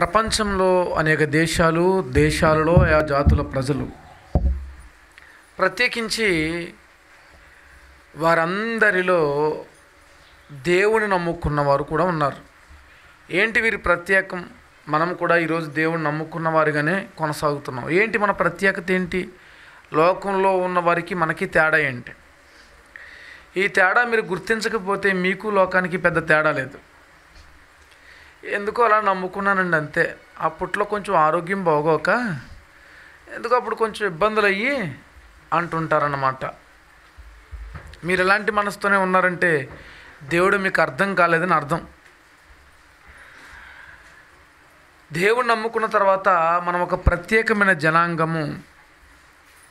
ప్రపంచంలో అనేక దేశాలు దేశాలలో ఆయా జాతుల ప్రజలు ప్రత్యేకించి వారందరిలో దేవుని నమ్ముకున్న వారు కూడా ఉన్నారు. ఏంటి వీరి ప్రత్యేకం? మనం కూడా ఈరోజు దేవుని నమ్ముకున్న వారిగానే కొనసాగుతున్నాం. ఏంటి మన ప్రత్యేకత ఏంటి? లోకంలో ఉన్న వారికి మనకి తేడా ఏంటి? ఈ తేడా మీరు గుర్తించకపోతే మీకు లోకానికి పెద్ద తేడా లేదు. ఎందుకో అలా నమ్ముకున్నానండి అంతే. అప్పట్లో కొంచెం ఆరోగ్యం బాగోక ఎందుకు అప్పుడు కొంచెం ఇబ్బందులు అయ్యి అంటుంటారన్నమాట. మీరు ఎలాంటి మనసుతోనే ఉన్నారంటే దేవుడు మీకు అర్థం కాలేదని అర్థం. దేవుడు నమ్ముకున్న తర్వాత మనం ఒక ప్రత్యేకమైన జనాంగము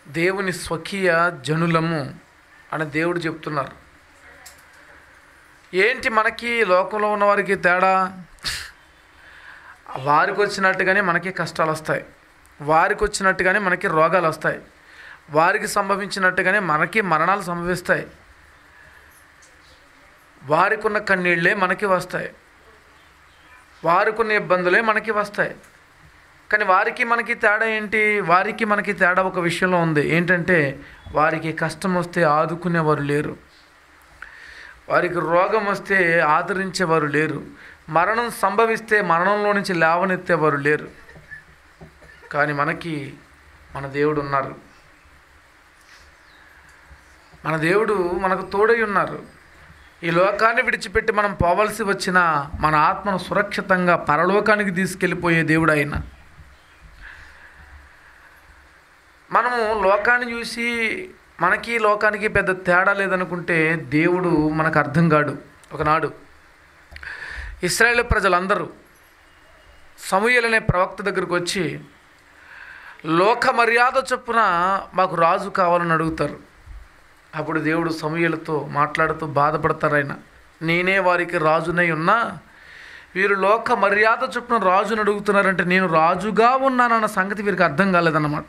దేవుని స్వకీయ జనులము అని దేవుడు చెప్తున్నారు. ఏంటి మనకి లోకంలో ఉన్న వారికి తేడా? వారికి వచ్చినట్టుగానే మనకి కష్టాలు వస్తాయి. వారికి వచ్చినట్టుగానే మనకి రోగాలు వస్తాయి. వారికి సంభవించినట్టుగానే మనకి మరణాలు సంభవిస్తాయి. వారికి ఉన్న కన్నీళ్ళే మనకి వస్తాయి. వారికి ఉన్న ఇబ్బందులే మనకి వస్తాయి. కానీ వారికి మనకి తేడా ఏంటి? వారికి మనకి తేడా ఒక విషయంలో ఉంది. ఏంటంటే వారికి కష్టం వస్తే ఆదుకునేవారు లేరు. వారికి రోగం వస్తే ఆదరించేవారు లేరు. మరణం సంభవిస్తే మరణంలో నుంచి లేవనెత్తేవారు లేరు. కానీ మనకి మన దేవుడు ఉన్నారు. మన దేవుడు మనకు తోడై ఉన్నారు. ఈ లోకాన్ని విడిచిపెట్టి మనం పోవలసి వచ్చిన మన ఆత్మను సురక్షితంగా పరలోకానికి తీసుకెళ్ళిపోయే దేవుడు ఆయన. మనము లోకాన్ని చూసి మనకి లోకానికి పెద్ద తేడా లేదనుకుంటే దేవుడు మనకు అర్థం కాడు. ఒకనాడు ఇస్రాయేల్ ప్రజలందరూ సమూయల్ అనే ప్రవక్త దగ్గరకు వచ్చి లోక మర్యాద చొప్పున మాకు రాజు కావాలని అడుగుతారు. అప్పుడు దేవుడు సమూయలతో మాట్లాడుతూ బాధపడతారు ఆయన. నేనే వారికి రాజునై ఉన్నా వీరు లోక మర్యాద చొప్పున రాజుని అడుగుతున్నారంటే నేను రాజుగా ఉన్నానన్న సంగతి వీరికి అర్థం కాలేదన్నమాట.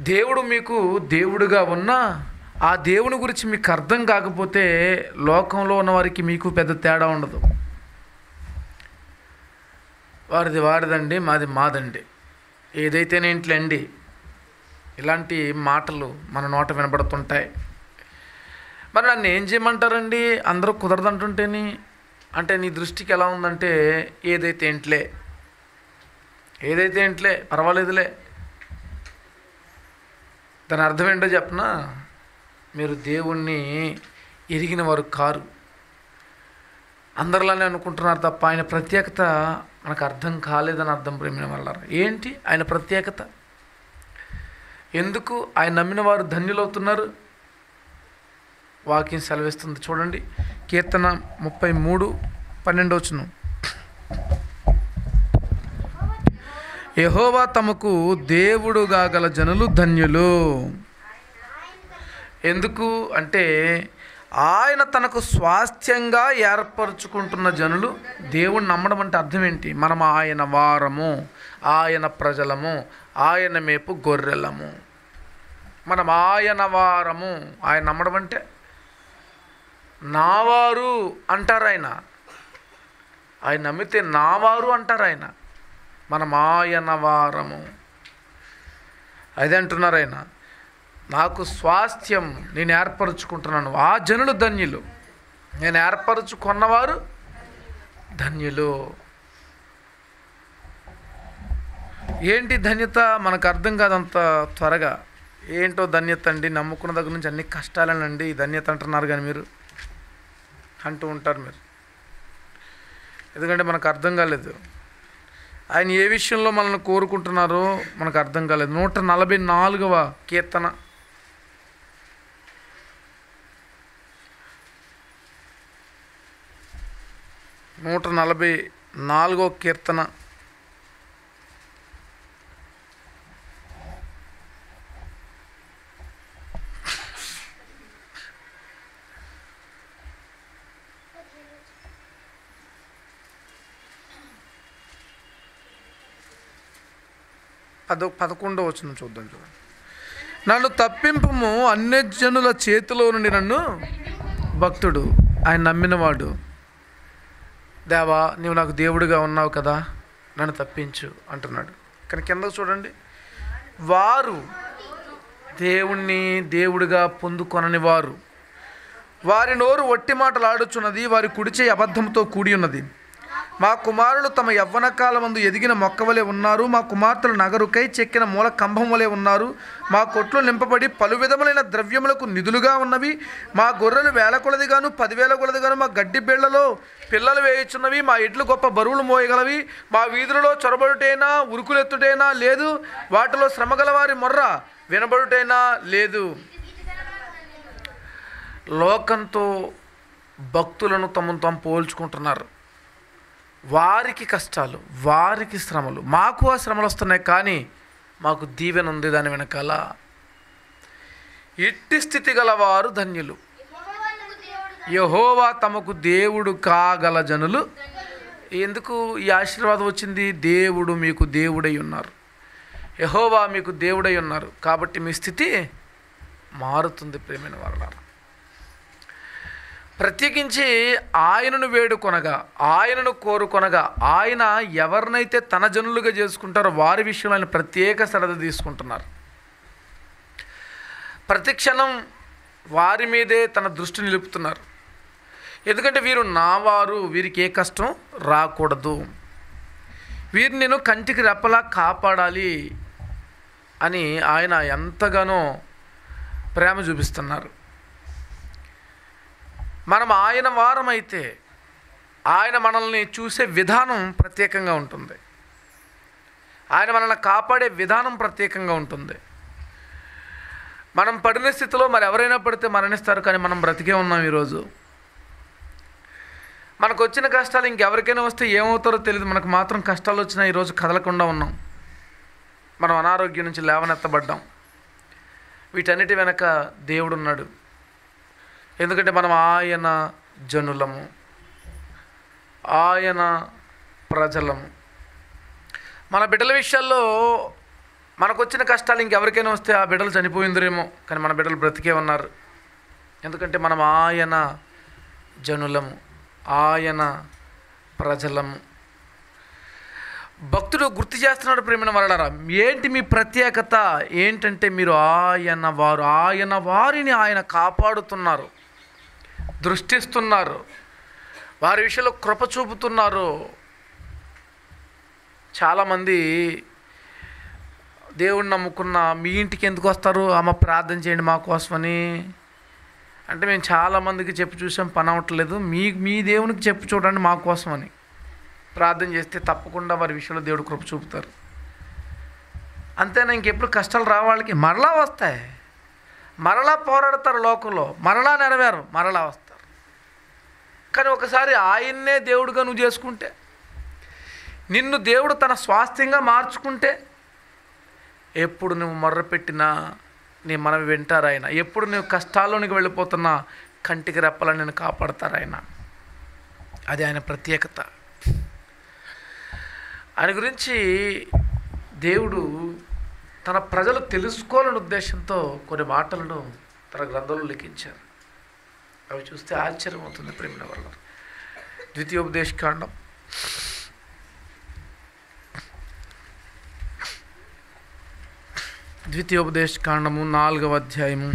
దేవుడు మీకు దేవుడుగా ఉన్నా ఆ దేవుని గురించి మీకు అర్థం కాకపోతే లోకంలో ఉన్న వారికి మీకు పెద్ద తేడా ఉండదు. వారిది వారిదండి మాది మాదండి. ఏదైతేనేంట్లేండి ఇలాంటి మాటలు మన నోట వినబడుతుంటాయి. మరి నన్ను ఏం చేయమంటారండి? అందరూ కుదరదంటుంటేని అంటే నీ దృష్టికి ఎలా ఉందంటే ఏదైతే ఏంట్లే ఏదైతే ఏంట్లే పర్వాలేదులే. దాని అర్థం ఏంటో చెప్పనా? మీరు దేవుణ్ణి ఎరిగిన వారు కారు. అందరిలానే అనుకుంటున్నారు తప్ప ఆయన ప్రత్యేకత మనకు అర్థం కాలేదని అర్థం ప్రేమిన వల్ల ఏంటి ఆయన ప్రత్యేకత? ఎందుకు ఆయన నమ్మిన వారు ధన్యులవుతున్నారు? వాక్యం సెలవిస్తుంది. చూడండి. కీర్తన ముప్పై మూడు పన్నెండవచ్చును యహోవా తమకు దేవుడుగా గల జనులు ధన్యులు. ఎందుకు అంటే ఆయన తనకు స్వాస్థ్యంగా ఏర్పరచుకుంటున్న జనులు దేవుణ్ణి నమ్మడం అంటే అర్థం ఏంటి? మనం ఆయన వారము ఆయన ప్రజలము ఆయన మేపు గొర్రెలము. మనం ఆయన వారము ఆయన నమ్మడం అంటే నావారు అంటారు ఆయన. ఆయన నమ్మితే నావారు అంటారు ఆయన. మనం ఆయన వారము. అదే అంటున్నారు ఆయన? నాకు స్వాస్థ్యం నేను ఏర్పరచుకుంటున్నాను. ఆ జనులు ధన్యులు. నేను ఏర్పరచుకున్నవారు ధన్యులు. ఏంటి ధన్యత? మనకు అర్థం కాదంత త్వరగా. ఏంటో ధన్యత అండి? నమ్ముకున్న దగ్గర నుంచి అన్ని కష్టాలేనండి. ఈ ధన్యత అంటున్నారు కానీ మీరు అంటూ ఉంటారు మీరు. ఎందుకంటే మనకు అర్థం కాలేదు. ఆయన ఏ విషయంలో మనల్ని కోరుకుంటున్నారో మనకు అర్థం కాలేదు. నూట నలభై నాలుగవ కీర్తన. నూట నలభై నాలుగో కీర్తన. పద పదకొండో వచ్చిన చూద్దాం చూడండి. నన్ను తప్పింపము అన్యజనుల చేతిలో నుండి నన్ను భక్తుడు ఆయన నమ్మినవాడు. దేవా నీవు నాకు దేవుడిగా ఉన్నావు కదా నన్ను తప్పించు అంటున్నాడు. కానీ కిందకు చూడండి. వారు దేవుణ్ణి దేవుడిగా పొందుకొనని వారు. వారి నోరు ఒట్టి మాటలు ఆడుచున్నది వారి కుడిచే అబద్ధంతో కూడి ఉన్నది. మా కుమారులు తమ యవ్వన కాలమందు ఎదిగిన మొక్క వలె ఉన్నారు. మా కుమార్తెలు నగరుకై చెక్కిన మూల కంభం వలె ఉన్నారు. మా కొట్లు నింపబడి పలు విధములైన ద్రవ్యములకు నిధులుగా ఉన్నవి. మా గొర్రెలు వేల కొలదిగాను పదివేల కొలదిగాను మా గడ్డి బీళ్ళలో పిల్లలు వేయుచున్నవి. మా ఇడ్లు గొప్ప బరువులు మోయగలవి. మా వీధులలో చొరబడుటైనా ఉరుకులెత్తుటైనా లేదు. వాటిలో శ్రమగల వారి మొర్ర వినబడుటైనా లేదు. లోకంతో భక్తులను తమను తాము పోల్చుకుంటున్నారు. వారికి కష్టాలు వారికి శ్రమలు. మాకు ఆ శ్రమలు వస్తున్నాయి కానీ మాకు దీవెన ఉంది దాని వెనకాల. ఇట్టి స్థితి గలవారు ధన్యులు. యహోవా తమకు దేవుడు కాగల జనులు. ఎందుకు ఈ ఆశీర్వాదం వచ్చింది? దేవుడు మీకు దేవుడై ఉన్నారు. యహోవా మీకు దేవుడై ఉన్నారు. కాబట్టి మీ స్థితి మారుతుంది ప్రేమైన వారలారా. ప్రత్యేకించి ఆయనను వేడుకొనగా ఆయనను కోరుకొనగా ఆయన ఎవరినైతే తన జనులుగా చేసుకుంటారో వారి విషయంలో ఆయన ప్రత్యేక శ్రద్ధ తీసుకుంటున్నారు. ప్రతిక్షణం వారి మీదే తన దృష్టి నిలుపుతున్నారు. ఎందుకంటే వీరు నావారు వీరికి ఏ కష్టం రాకూడదు. వీరిని నేను కంటికి రెప్పలా కాపాడాలి అని ఆయన ఎంతగానో ప్రేమ చూపిస్తున్నారు. మనం ఆయన వారమైతే ఆయన మనల్ని చూసే విధానం ప్రత్యేకంగా ఉంటుంది. ఆయన మనల్ని కాపాడే విధానం ప్రత్యేకంగా ఉంటుంది. మనం పడిన స్థితిలో మరి ఎవరైనా పడితే మరణిస్తారు కానీ మనం బ్రతికే ఉన్నాం ఈరోజు. మనకు వచ్చిన కష్టాలు ఇంకెవరికైనా వస్తే ఏమవుతారో తెలియదు మనకు మాత్రం కష్టాలు వచ్చినా ఈరోజు కదలకుండా ఉన్నాం. మనం అనారోగ్యం నుంచి లేవనెత్తబడ్డాం. వీటన్నిటి వెనక దేవుడు ఉన్నాడు ఎందుకంటే మనం ఆయన జనులము. ఆయన ప్రజలము. మన బిడ్డల విషయాల్లో మనకు వచ్చిన కష్టాలు ఇంకెవరికైనా వస్తే ఆ బిడ్డలు చనిపోయిందిరేమో కానీ మన బిడ్డలు బ్రతికే ఉన్నారు. ఎందుకంటే మనం ఆయన జనులము ఆయన ప్రజలము. భక్తుడు గుర్తు చేస్తున్నాడు ప్రేమిన వరడారా ఏంటి మీ ప్రత్యేకత? ఏంటంటే మీరు ఆయన వారు ఆయన వారిని ఆయన కాపాడుతున్నారు. దృష్టిస్తున్నారు. వారి విషయంలో కృప చూపుతున్నారు. చాలామంది దేవుణ్ణి నమ్ముకున్న మీ ఇంటికి ఎందుకు వస్తారు? అమ్మ ప్రార్థన చేయండి మా కోసమని. అంటే మేము చాలామందికి చెప్పి చూసాం పని అవ్వట్లేదు. మీ మీ దేవునికి చెప్పి చూడండి మా కోసమని. ప్రార్థన చేస్తే తప్పకుండా వారి విషయంలో దేవుడు కృప చూపుతారు. అంతేనా? ఇంకెప్పుడు కష్టాలు రావాళ్ళకి మరలా వస్తాయి. మరలా పోరాడతారు లోకంలో. మరలా నెరవేరు మరలా వస్తాయి. కానీ ఒకసారి ఆయన్నే దేవుడుగా నువ్వు చేసుకుంటే నిన్ను దేవుడు తన స్వాస్థ్యంగా మార్చుకుంటే ఎప్పుడు నువ్వు మొర్రపెట్టినా నీ మనవి వింటారు ఆయన. ఎప్పుడు నువ్వు కష్టాల్లోనికి వెళ్ళిపోతున్నా కంటికి రెప్పలా నేను కాపాడతారు ఆయన. అది ఆయన ప్రత్యేకత. ఆయన గురించి దేవుడు తన ప్రజలు తెలుసుకోవాలనే ఉద్దేశంతో కొన్ని మాటలను తన గ్రంథంలో లిఖించారు. అవి చూస్తే ఆశ్చర్యం అవుతుంది ప్రేమిన వల్ల ద్వితీయోపదేశకాండం. కాండం కాండము నాలుగవ అధ్యాయము.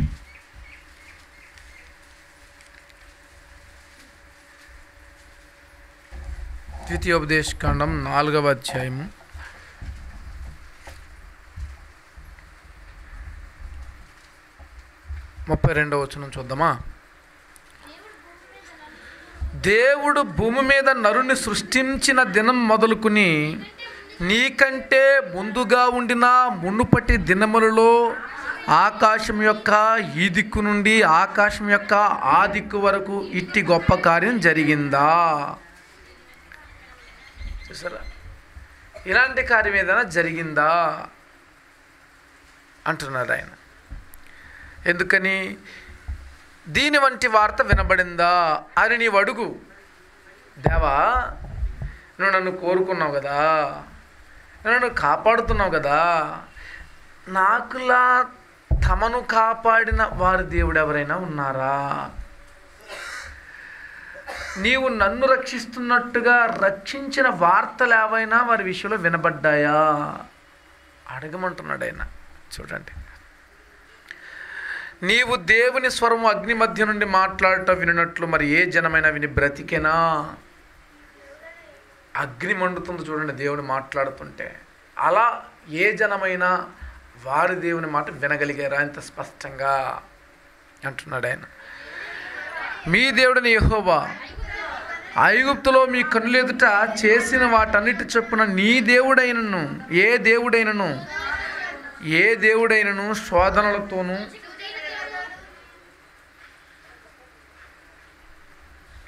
ద్వితీయోపదేశ కాండం నాలుగవ అధ్యాయము. ముప్పై రెండవ వచనం చూద్దామా? దేవుడు భూమి మీద నరుని సృష్టించిన దినం మొదలుకుని నీకంటే ముందుగా ఉండిన మునుపటి దినములలో ఆకాశం యొక్క ఈ దిక్కు నుండి ఆకాశం యొక్క ఆ దిక్కు వరకు ఇట్టి గొప్ప కార్యం జరిగిందా? చూసారా? ఇలాంటి కార్యం ఏదైనా జరిగిందా? అంటున్నాడు ఆయన. ఎందుకని? దీని వంటి వార్త వినబడిందా? అని నీవు అడుగు. దేవా నువ్వు నన్ను కోరుకున్నావు కదా. నువ్వు నన్ను కాపాడుతున్నావు కదా. నాకులా తమను కాపాడిన వారి దేవుడు ఎవరైనా ఉన్నారా? నీవు నన్ను రక్షిస్తున్నట్టుగా రక్షించిన వార్తలు ఏవైనా వారి విషయంలో వినబడ్డాయా? అడగమంటున్నాడు ఆయన. చూడండి. నీవు దేవుని స్వరము అగ్ని మధ్య నుండి మాట్లాడటం వినట్లు మరి ఏ జనమైనా విని బ్రతికెనా? అగ్ని మండుతుంది చూడండి దేవుని మాట్లాడుతుంటే. అలా ఏ జనమైనా వారి దేవుని మాట వినగలిగారా? ఇంత స్పష్టంగా అంటున్నాడు ఆయన. మీ దేవుడిని యహోబా ఐగుప్తులో మీ కన్నులెదుట చేసిన వాటన్నిటి చొప్పున నీ దేవుడైనను ఏ దేవుడైనను ఏ దేవుడైనను శోధనలతోనూ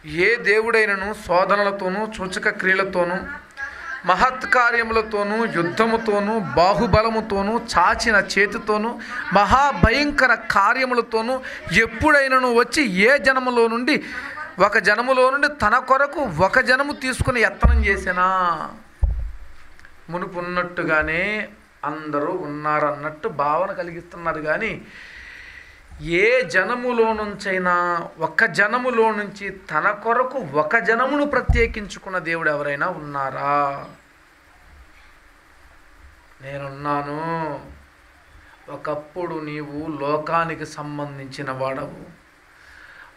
ఏ దేవుడైనను శోధనలతోనూ సూచక క్రియలతోనూ మహత్కార్యములతోనూ యుద్ధముతోనూ బాహుబలముతోనూ చాచిన చేతితోనూ మహాభయంకర కార్యములతోనూ ఎప్పుడైనను వచ్చి ఏ జనములో నుండి ఒక జనములో నుండి తన కొరకు ఒక జనము తీసుకుని యత్నం చేసినా మునుపు ఉన్నట్టుగానే అందరూ ఉన్నారన్నట్టు భావన కలిగిస్తున్నారు. కానీ ఏ జనములో నుంచైనా ఒక జనములో నుంచి తన కొరకు ఒక జనమును ప్రత్యేకించుకున్న దేవుడు ఎవరైనా ఉన్నారా? నేనున్నాను. ఒకప్పుడు నీవు లోకానికి సంబంధించిన వాడవు.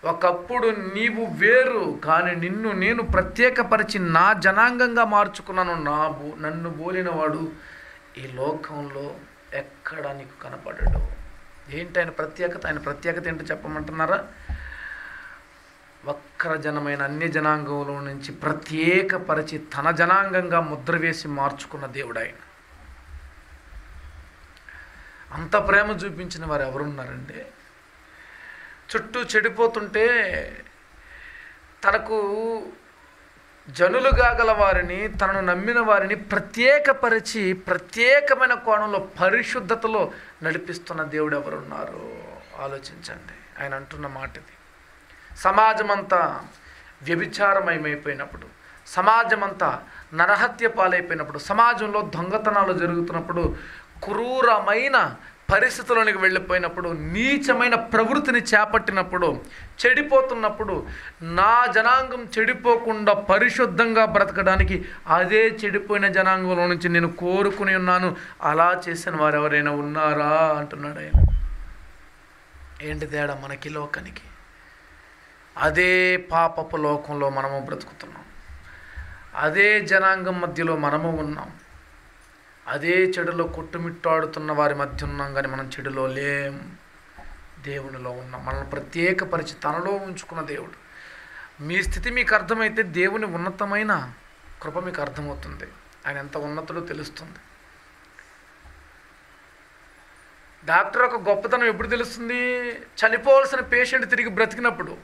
ఒకప్పుడు నీవు వేరు కానీ నిన్ను నేను ప్రత్యేకపరిచి నా జనాంగంగా మార్చుకున్నాను. నా బో నన్ను బోలినవాడు ఈ లోకంలో ఎక్కడ నీకు కనపడడు. ఏంటి ఆయన ప్రత్యేకత? ఆయన ప్రత్యేకత ఏంటో చెప్పమంటున్నారా? వక్రజనమైన అన్య జనాంగంలో నుంచి ప్రత్యేకపరిచి తన జనాంగంగా ముద్ర వేసి మార్చుకున్న దేవుడు ఆయన. అంత ప్రేమ చూపించిన వారు ఎవరున్నారండి చుట్టూ చెడిపోతుంటే తనకు జనులుగా గల వారిని తనను నమ్మిన వారిని ప్రత్యేకపరిచి ప్రత్యేకమైన కోణంలో పరిశుద్ధతలో నడిపిస్తున్న దేవుడు ఎవరున్నారు ఆలోచించండి. ఆయన అంటున్న మాట ఇది సమాజం అంతా వ్యభిచారమయమైపోయినప్పుడు సమాజం అంతా నరహత్య పాలైపోయినప్పుడు సమాజంలో దొంగతనాలు జరుగుతున్నప్పుడు క్రూరమైన పరిస్థితుల్లోనికి వెళ్ళిపోయినప్పుడు నీచమైన ప్రవృత్తిని చేపట్టినప్పుడు చెడిపోతున్నప్పుడు నా జనాంగం చెడిపోకుండా పరిశుద్ధంగా బ్రతకడానికి అదే చెడిపోయిన జనాంగంలో నుంచి నేను కోరుకుని ఉన్నాను. అలా చేసిన వారు ఎవరైనా ఉన్నారా? అంటున్నాడు ఆయన. ఏంటి తేడా మనకి లోకానికి? అదే పాపపు లోకంలో మనము బ్రతుకుతున్నాం. అదే జనాంగం మధ్యలో మనము ఉన్నాం. అదే చెడులో కొట్టుమిట్టాడుతున్న వారి మధ్య ఉన్నాం కానీ మనం చెడులో లేం. దేవునిలో ఉన్నాం. మనల్ని ప్రత్యేకపరిచి తనలో ఉంచుకున్న దేవుడు. మీ స్థితి మీకు అర్థమైతే దేవుని ఉన్నతమైన కృప మీకు అర్థమవుతుంది. ఆయన ఎంత ఉన్నతుడో తెలుస్తుంది. డాక్టర్ ఒక గొప్పతనం ఎప్పుడు తెలుస్తుంది? చనిపోవాల్సిన పేషెంట్ తిరిగి బ్రతికినప్పుడు.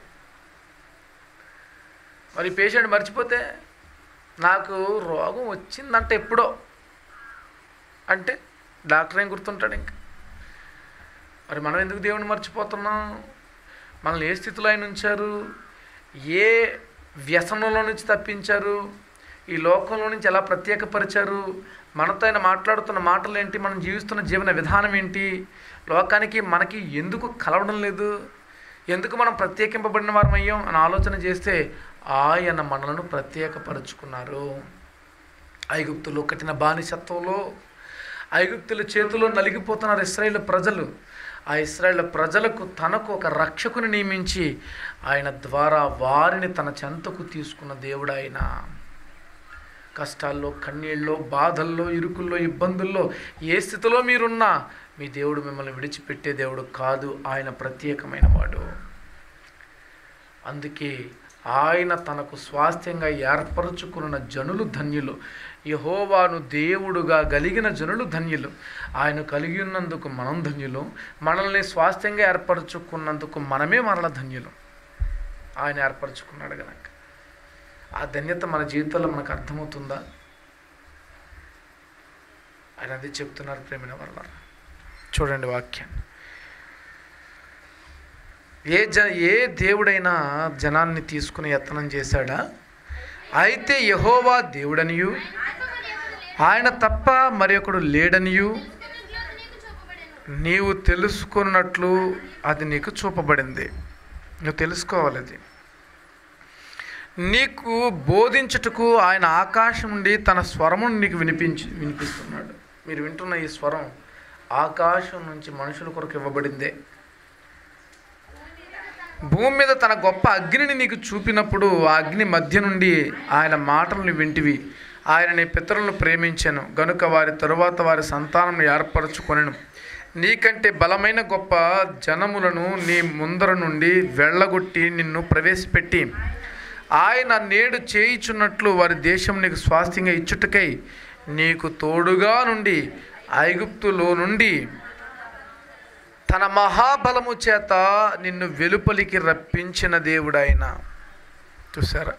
మరి పేషెంట్ మర్చిపోతే నాకు రోగం వచ్చిందంటే ఎప్పుడో. అంటే డాక్టర్ ఏం గుర్తుంటాడు ఇంక? మరి మనం ఎందుకు దేవుడిని మర్చిపోతున్నాం? మనల్ని ఏ స్థితిలో ఆయన ఉంచారు? ఏ వ్యసనంలో నుంచి తప్పించారు? ఈ లోకంలో నుంచి ఎలా ప్రత్యేకపరిచారు? మనతో ఆయన మాట్లాడుతున్న మాటలు ఏంటి? మనం జీవిస్తున్న జీవన విధానం ఏంటి? లోకానికి మనకి ఎందుకు కలవడం లేదు? ఎందుకు మనం ప్రత్యేకింపబడిన వారం అయ్యాం? అని ఆలోచన చేస్తే ఆయన మనలను ప్రత్యేకపరుచుకున్నారు. ఐగుప్తులు కట్టిన బానిసత్వంలో ఐగుప్తుల చేతిలో నలిగిపోతున్నారు ఇస్రాయేల్ ప్రజలు. ఆ ఇస్రాయేల్ ప్రజలకు తనకు ఒక రక్షకుని నియమించి ఆయన ద్వారా వారిని తన చెంతకు తీసుకున్న దేవుడు ఆయన కష్టాల్లో కన్నీళ్ళలో బాధల్లో ఇరుకుల్లో ఇబ్బందుల్లో ఏ స్థితిలో మీరున్నా మీ దేవుడు మిమ్మల్ని విడిచిపెట్టే దేవుడు కాదు ఆయన ప్రత్యేకమైన వాడు. అందుకే ఆయన తనకు స్వాస్థ్యంగా ఏర్పరచుకున్న జనులు ధన్యులు. యహోవాను దేవుడుగా కలిగిన జనులు ధన్యులు. ఆయన కలిగి ఉన్నందుకు మనం ధన్యులు. మనల్ని స్వాస్థ్యంగా ఏర్పరచుకున్నందుకు మనమే మనల ధన్యులు. ఆయన ఏర్పరచుకున్నాడు కనుక ఆ ధన్యత మన జీవితంలో మనకు అర్థమవుతుందా? ఆయన అది చెప్తున్నారు ప్రేమిన వల్ల చూడండి వాక్యాన్ని ఏ జ ఏ దేవుడైనా జనాన్ని తీసుకుని యత్నం చేశాడా? అయితే యహోవా దేవుడనియు. ఆయన తప్ప మరి ఒకడు లేడనియు. నీవు తెలుసుకున్నట్లు అది నీకు చూపబడింది. నువ్వు తెలుసుకోవాలి అది. నీకు బోధించుటకు ఆయన ఆకాశం నుండి తన స్వరమును నీకు వినిపించి వినిపిస్తున్నాడు. మీరు వింటున్న ఈ స్వరం ఆకాశం నుంచి మనుషుల కొరకు ఇవ్వబడిందే. భూమి మీద తన గొప్ప అగ్నిని నీకు చూపినప్పుడు ఆ అగ్ని మధ్య నుండి ఆయన మాటలను వింటివి. ఆయన నీ పితరులను ప్రేమించాను. గనుక వారి తరువాత వారి సంతానం ఏర్పరచుకొనెను. నీకంటే బలమైన గొప్ప జనములను నీ ముందర నుండి వెళ్ళగొట్టి నిన్ను ప్రవేశపెట్టి. ఆయన నేడు చేయిచున్నట్లు వారి దేశం నీకు స్వాస్థ్యంగా ఇచ్చుటకై నీకు తోడుగా నుండి ఐగుప్తులో నుండి తన మహాబలము చేత నిన్ను వెలుపలికి రప్పించిన దేవుడైన. చూసారా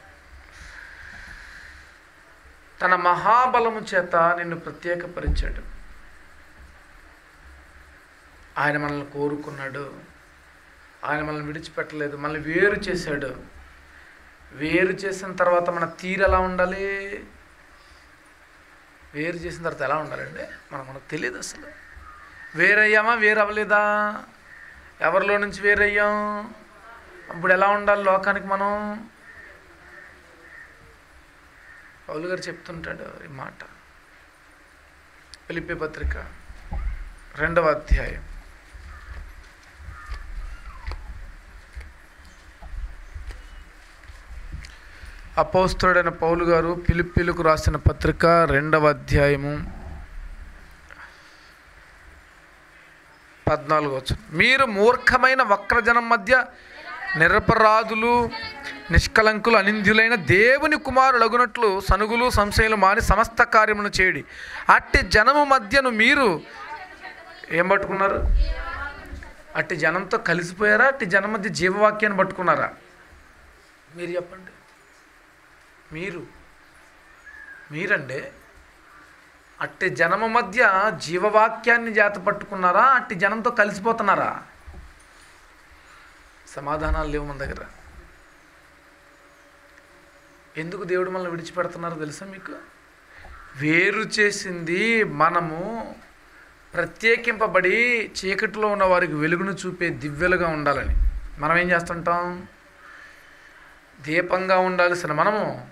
తన మహాబలము చేత నిన్ను ప్రత్యేకపరిచాడు. ఆయన మనల్ని కోరుకున్నాడు. ఆయన మనల్ని విడిచిపెట్టలేదు. మనల్ని వేరు చేశాడు. వేరు చేసిన తర్వాత మన తీరు ఎలా ఉండాలి? వేరు చేసిన తర్వాత ఎలా ఉండాలండి? మనకు మనకు తెలియదు అసలు. వేరయ్యామా? వేరు అవ్వలేదా ఎవరిలో నుంచి వేరయ్యాం? అప్పుడు ఎలా ఉండాలి లోకానికి మనం? పౌలు గారు చెప్తుంటాడు ఈ మాట. పిలిపి పత్రిక రెండవ అధ్యాయం. అపోస్తుడైన పౌలు గారు పిలిపిలకు రాసిన పత్రిక రెండవ అధ్యాయము. పద్నాలుగు వచ్చు మీరు మూర్ఖమైన వక్రజనం మధ్య నిరపరాధులు నిష్కలంకులు అనింద్యులైన దేవుని కుమారులగునట్లు సనుగులు సంశయలు మాని సమస్త కార్యమును చేయడి అట్టి జనము మధ్యను మీరు ఏం పట్టుకున్నారు? అట్టి జనంతో కలిసిపోయారా? అట్టి జనం మధ్య జీవవాక్యాన్ని పట్టుకున్నారా? మీరు చెప్పండి. మీరు. మీరండి. అట్టి జనము మధ్య జీవవాక్యాన్ని జాత పట్టుకున్నారా అట్టి జనంతో కలిసిపోతున్నారా? సమాధానాలు లేవు మన దగ్గర. ఎందుకు దేవుడు మనల్ని విడిచిపెడుతున్నారో తెలుసా మీకు? వేరు చేసింది మనము ప్రత్యేకింపబడి చీకటిలో ఉన్న వారికి వెలుగును చూపే దివ్యలుగా ఉండాలని. మనం ఏం చేస్తుంటాం? దీపంగా ఉండాల్సిన మనము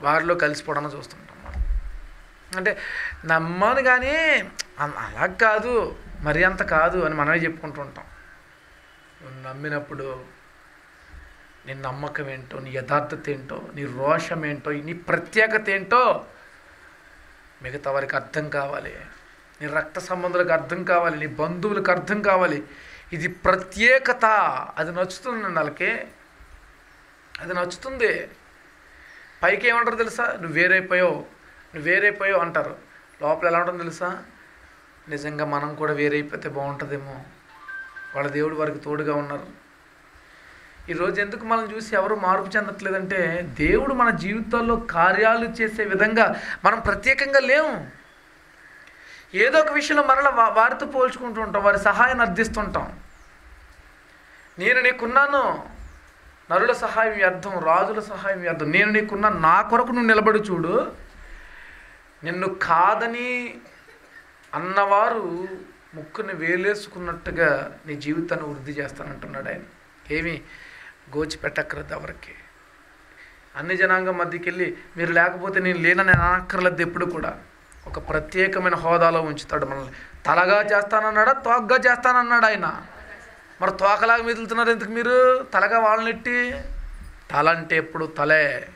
వారిలో కలిసిపోవడానికి చూస్తుంటాం అంటే నమ్మను కానీ అలా కాదు మరి అంత కాదు అని మనమే చెప్పుకుంటూ ఉంటాం. నువ్వు నమ్మినప్పుడు నీ నమ్మకం ఏంటో నీ యథార్థత ఏంటో నీ రోషం ఏంటో నీ ప్రత్యేకత ఏంటో మిగతా వారికి అర్థం కావాలి. నీ రక్త సంబంధులకు అర్థం కావాలి నీ బంధువులకు అర్థం కావాలి. ఇది ప్రత్యేకత. అది నచ్చుతుంది వాళ్ళకి అది నచ్చుతుంది. పైకి ఏమంటారు తెలుసా? నువ్వు వేరైపోయావు. నువ్వు వేరైపోయావు అంటారు. లోపల ఎలా ఉంటుందో తెలుసా? నిజంగా మనం కూడా వేరైపోతే బాగుంటుందేమో. వాళ్ళ దేవుడు వారికి తోడుగా ఉన్నారు. ఈరోజు ఎందుకు మనం చూసి ఎవరు మార్పు చెందట్లేదంటే దేవుడు మన జీవితాల్లో కార్యాలు చేసే విధంగా మనం ప్రత్యేకంగా లేము. ఏదో ఒక విషయంలో మరలా వా- వారితో పోల్చుకుంటూ ఉంటాం వారి సహాయాన్ని అర్థిస్తుంటాం. నేను నీకున్నాను. నరుల సహాయం వ్యర్థం రాజుల సహాయం వ్యర్థం. నేను నీకున్నా నా కొరకు నువ్వు నిలబడి చూడు. నిన్ను కాదని అన్నవారు ముక్కుని వేలేసుకున్నట్టుగా నీ జీవితాన్ని వృద్ధి చేస్తానంటున్నాడు ఆయన. ఏమి గోచిపెట్టక్కర్లేదు ఎవరికి. అన్ని జనాంగం మధ్యకి వెళ్ళి మీరు లేకపోతే నేను లేనని అనక్కర్లేదు ఎప్పుడు కూడా. ఒక ప్రత్యేకమైన హోదాలో ఉంచుతాడు మనల్ని. తలగా చేస్తానన్నాడా? తోకగా చేస్తానన్నాడు ఆయన. మరి తోకలాగా మిదులుతున్నారు ఎందుకు మీరు? తలగా వాళ్ళనెట్టి తల అంటే ఎప్పుడు తలే.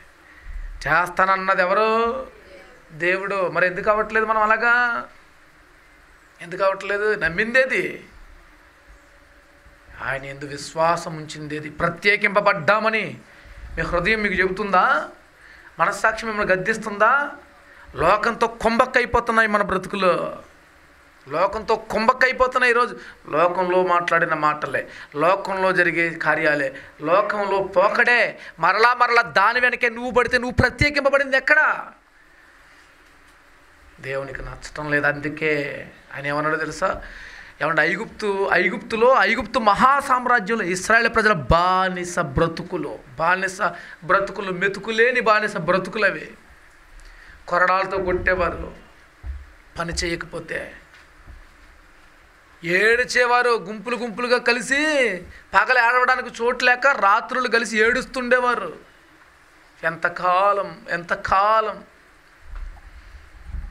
చేస్తానన్నది ఎవరు? దేవుడు మరి ఎందుకు అవ్వట్లేదు మనం అలాగా? ఎందుకు అవ్వట్లేదు? నమ్మిందేది? ఆయన ఎందు విశ్వాసం ఉంచిందేది? ప్రత్యేకింపబడ్డామని మీ హృదయం మీకు చెబుతుందా? మనస్సాక్షి మిమ్మల్ని గద్దిస్తుందా? లోకంతో కుంభక్కైపోతున్నాయి మన బ్రతుకులు. లోకంతో కుంభక్కైపోతున్నాయి ఈరోజు లోకంలో మాట్లాడిన మాటలే లోకంలో జరిగే కార్యాలే లోకంలో పోకడే మరలా మరలా దాని వెనకే నువ్వు పడితే నువ్వు ప్రత్యేకింపబడింది ఎక్కడా? దేవునికి నచ్చటం లేదు. అందుకే ఆయన ఏమన్నాడో తెలుసా? ఏమంటే ఐగుప్తు ఐగుప్తులో ఐగుప్తు మహా సామ్రాజ్యంలో ఇస్రాయేల్ ప్రజల బానిస బ్రతుకులు బానిస బ్రతుకులు మెతుకులేని బానిస బ్రతుకులు అవి కొరడాలతో కొట్టేవారు పని చేయకపోతే. ఏడిచేవారు గుంపులు గుంపులుగా కలిసి పగలు ఏడవడానికి చోటు లేక రాత్రులు కలిసి ఏడుస్తుండేవారు. ఎంతకాలం ఎంతకాలం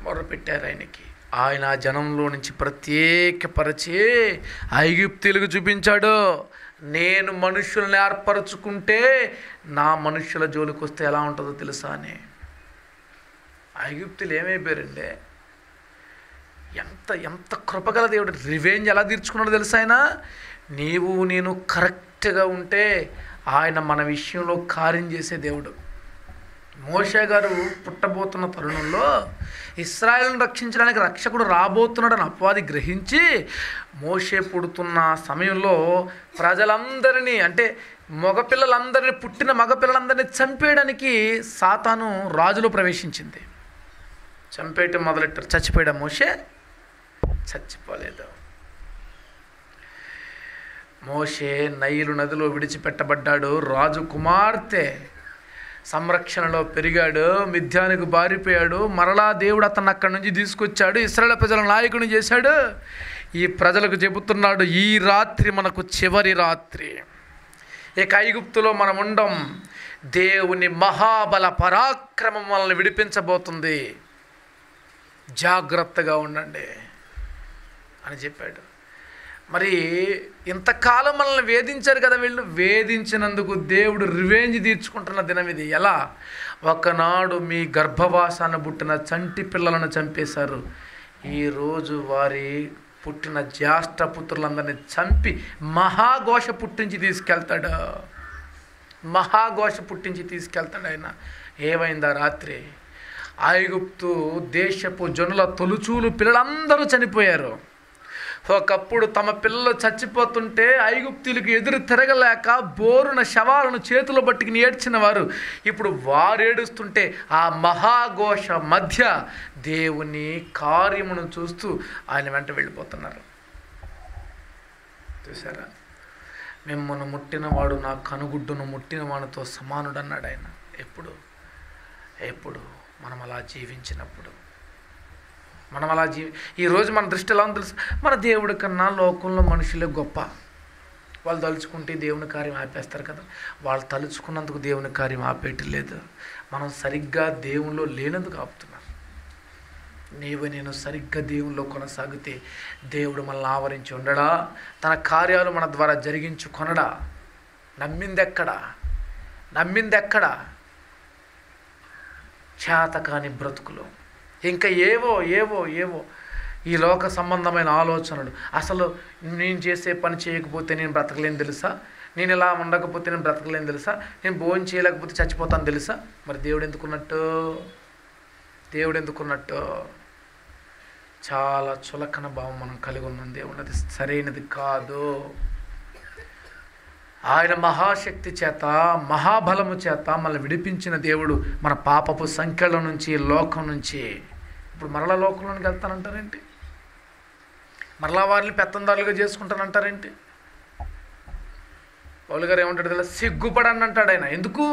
మొరపెట్టారు ఆయనకి. ఆయన ఆ జనంలో నుంచి ప్రత్యేకపరిచి ఐగుప్తులకు చూపించాడు. నేను మనుషుల్ని ఏర్పరచుకుంటే నా మనుషుల జోలికి వస్తే ఎలా ఉంటుందో తెలుసా అని. ఐగుప్తులు ఏమైపోయారండి ఎంత ఎంత కృపగల దేవుడు. రివెంజ్ ఎలా తీర్చుకున్నాడో తెలుసా ఆయన? నీవు నేను కరెక్ట్గా ఉంటే ఆయన మన విషయంలో కార్యం చేసే దేవుడు. మోషే గారు పుట్టబోతున్న తరుణంలో ఇస్రాయల్ను రక్షించడానికి రక్షకుడు రాబోతున్నాడని అపవాది గ్రహించి మోషే పుడుతున్న సమయంలో ప్రజలందరినీ అంటే మగపిల్లలందరినీ పుట్టిన మగపిల్లలందరినీ చంపేయడానికి సాతాను రాజులో ప్రవేశించింది. చంపేయటం మొదలెట్టారు? చచ్చిపోయాడు మోషే? చచ్చిపోలేదు. మోషే నైలు నదిలో విడిచిపెట్టబడ్డాడు. రాజు కుమార్తె సంరక్షణలో పెరిగాడు మిథ్యానికి బారిపోయాడు మరలా దేవుడు అతను అక్కడి నుంచి తీసుకొచ్చాడు ఇస్రాయల్ ప్రజల నాయకుని చేశాడు. ఈ ప్రజలకు చెబుతున్నాడు ఈ రాత్రి మనకు చివరి రాత్రి. ఇక ఐగుప్తులో మనం ఉండం దేవుని మహాబల పరాక్రమం మనల్ని విడిపించబోతుంది. జాగ్రత్తగా ఉండండి అని చెప్పాడు. మరి ఇంతకాలం మనల్ని వేధించారు కదా వీళ్ళు? వేధించినందుకు దేవుడు రివెంజ్ తీర్చుకుంటున్న దినం ఇది. ఎలా? ఒకనాడు మీ గర్భవాసాన పుట్టిన చంటి పిల్లలను చంపేశారు. ఈరోజు వారి పుట్టిన జ్యేష్ఠ పుత్రులందరినీ చంపి మహాఘోష పుట్టించి తీసుకెళ్తాడు. మహాఘోష పుట్టించి తీసుకెళ్తాడు ఆయన. ఏమైందా రాత్రి? ఐగుప్తు దేశపు జనుల తొలుచూలు పిల్లలందరూ చనిపోయారు. ఒకప్పుడు తమ పిల్లలు చచ్చిపోతుంటే ఐగుప్తులకు ఎదురు తిరగలేక బోరున శవాలను చేతులు పట్టుకుని ఏడ్చిన వారు ఇప్పుడు వారేడుస్తుంటే ఆ మహాఘోష మధ్య దేవుని కార్యమును చూస్తూ ఆయన వెంట వెళ్ళిపోతున్నారు. చూసారా మిమ్మల్ని ముట్టినవాడు నా కనుగుడ్డును ముట్టిన వాడితో సమానుడు అన్నాడు ఆయన. ఎప్పుడు? ఎప్పుడు? మనం అలా జీవించినప్పుడు. మనం అలా జీవి ఈరోజు మన దృష్టి ఎలా ఉందో తెలుసు? మన దేవుడి కన్నా లోకంలో మనుషులే గొప్ప. వాళ్ళు తలుచుకుంటే దేవుని కార్యం ఆపేస్తారు కదా. వాళ్ళు తలుచుకున్నందుకు దేవుని కార్యం ఆపేయట్లేదు. మనం సరిగ్గా దేవునిలో లేనందుకు ఆపుతున్నాం నీవు నేను సరిగ్గా దేవునిలో కొనసాగితే దేవుడు మనల్ని ఆవరించి ఉండడా? తన కార్యాలు మన ద్వారా జరిగించు కొనడా? నమ్మిందెక్కడా? నమ్మిందెక్కడా? చేత కాని బ్రతుకులు. ఇంకా ఏవో ఏవో ఏవో ఈ లోక సంబంధమైన ఆలోచనలు. అసలు నేను చేసే పని చేయకపోతే నేను బ్రతకలేను తెలుసా? నేను ఇలా ఉండకపోతే నేను బ్రతకలేను తెలుసా? నేను భోజనం చేయలేకపోతే చచ్చిపోతాను తెలుసా? మరి దేవుడు ఎందుకున్నట్టు? దేవుడు ఎందుకున్నట్టు? చాలా చులకన భావం మనం కలిగి ఉన్నాం దేవుడు. అది సరైనది కాదు. ఆయన మహాశక్తి చేత మహాబలము చేత మనల్ని విడిపించిన దేవుడు మన పాపపు సంఖ్యల నుంచి లోకం నుంచి ఇప్పుడు మరలా లోకంలోనికి వెళ్తానంటారేంటి? మరలా వారిని పెత్తందారులుగా చేసుకుంటానంటారేంటి? పౌలు గారు ఏమంటాడు కదా సిగ్గుపడని అంటాడు ఆయన ఎందుకు?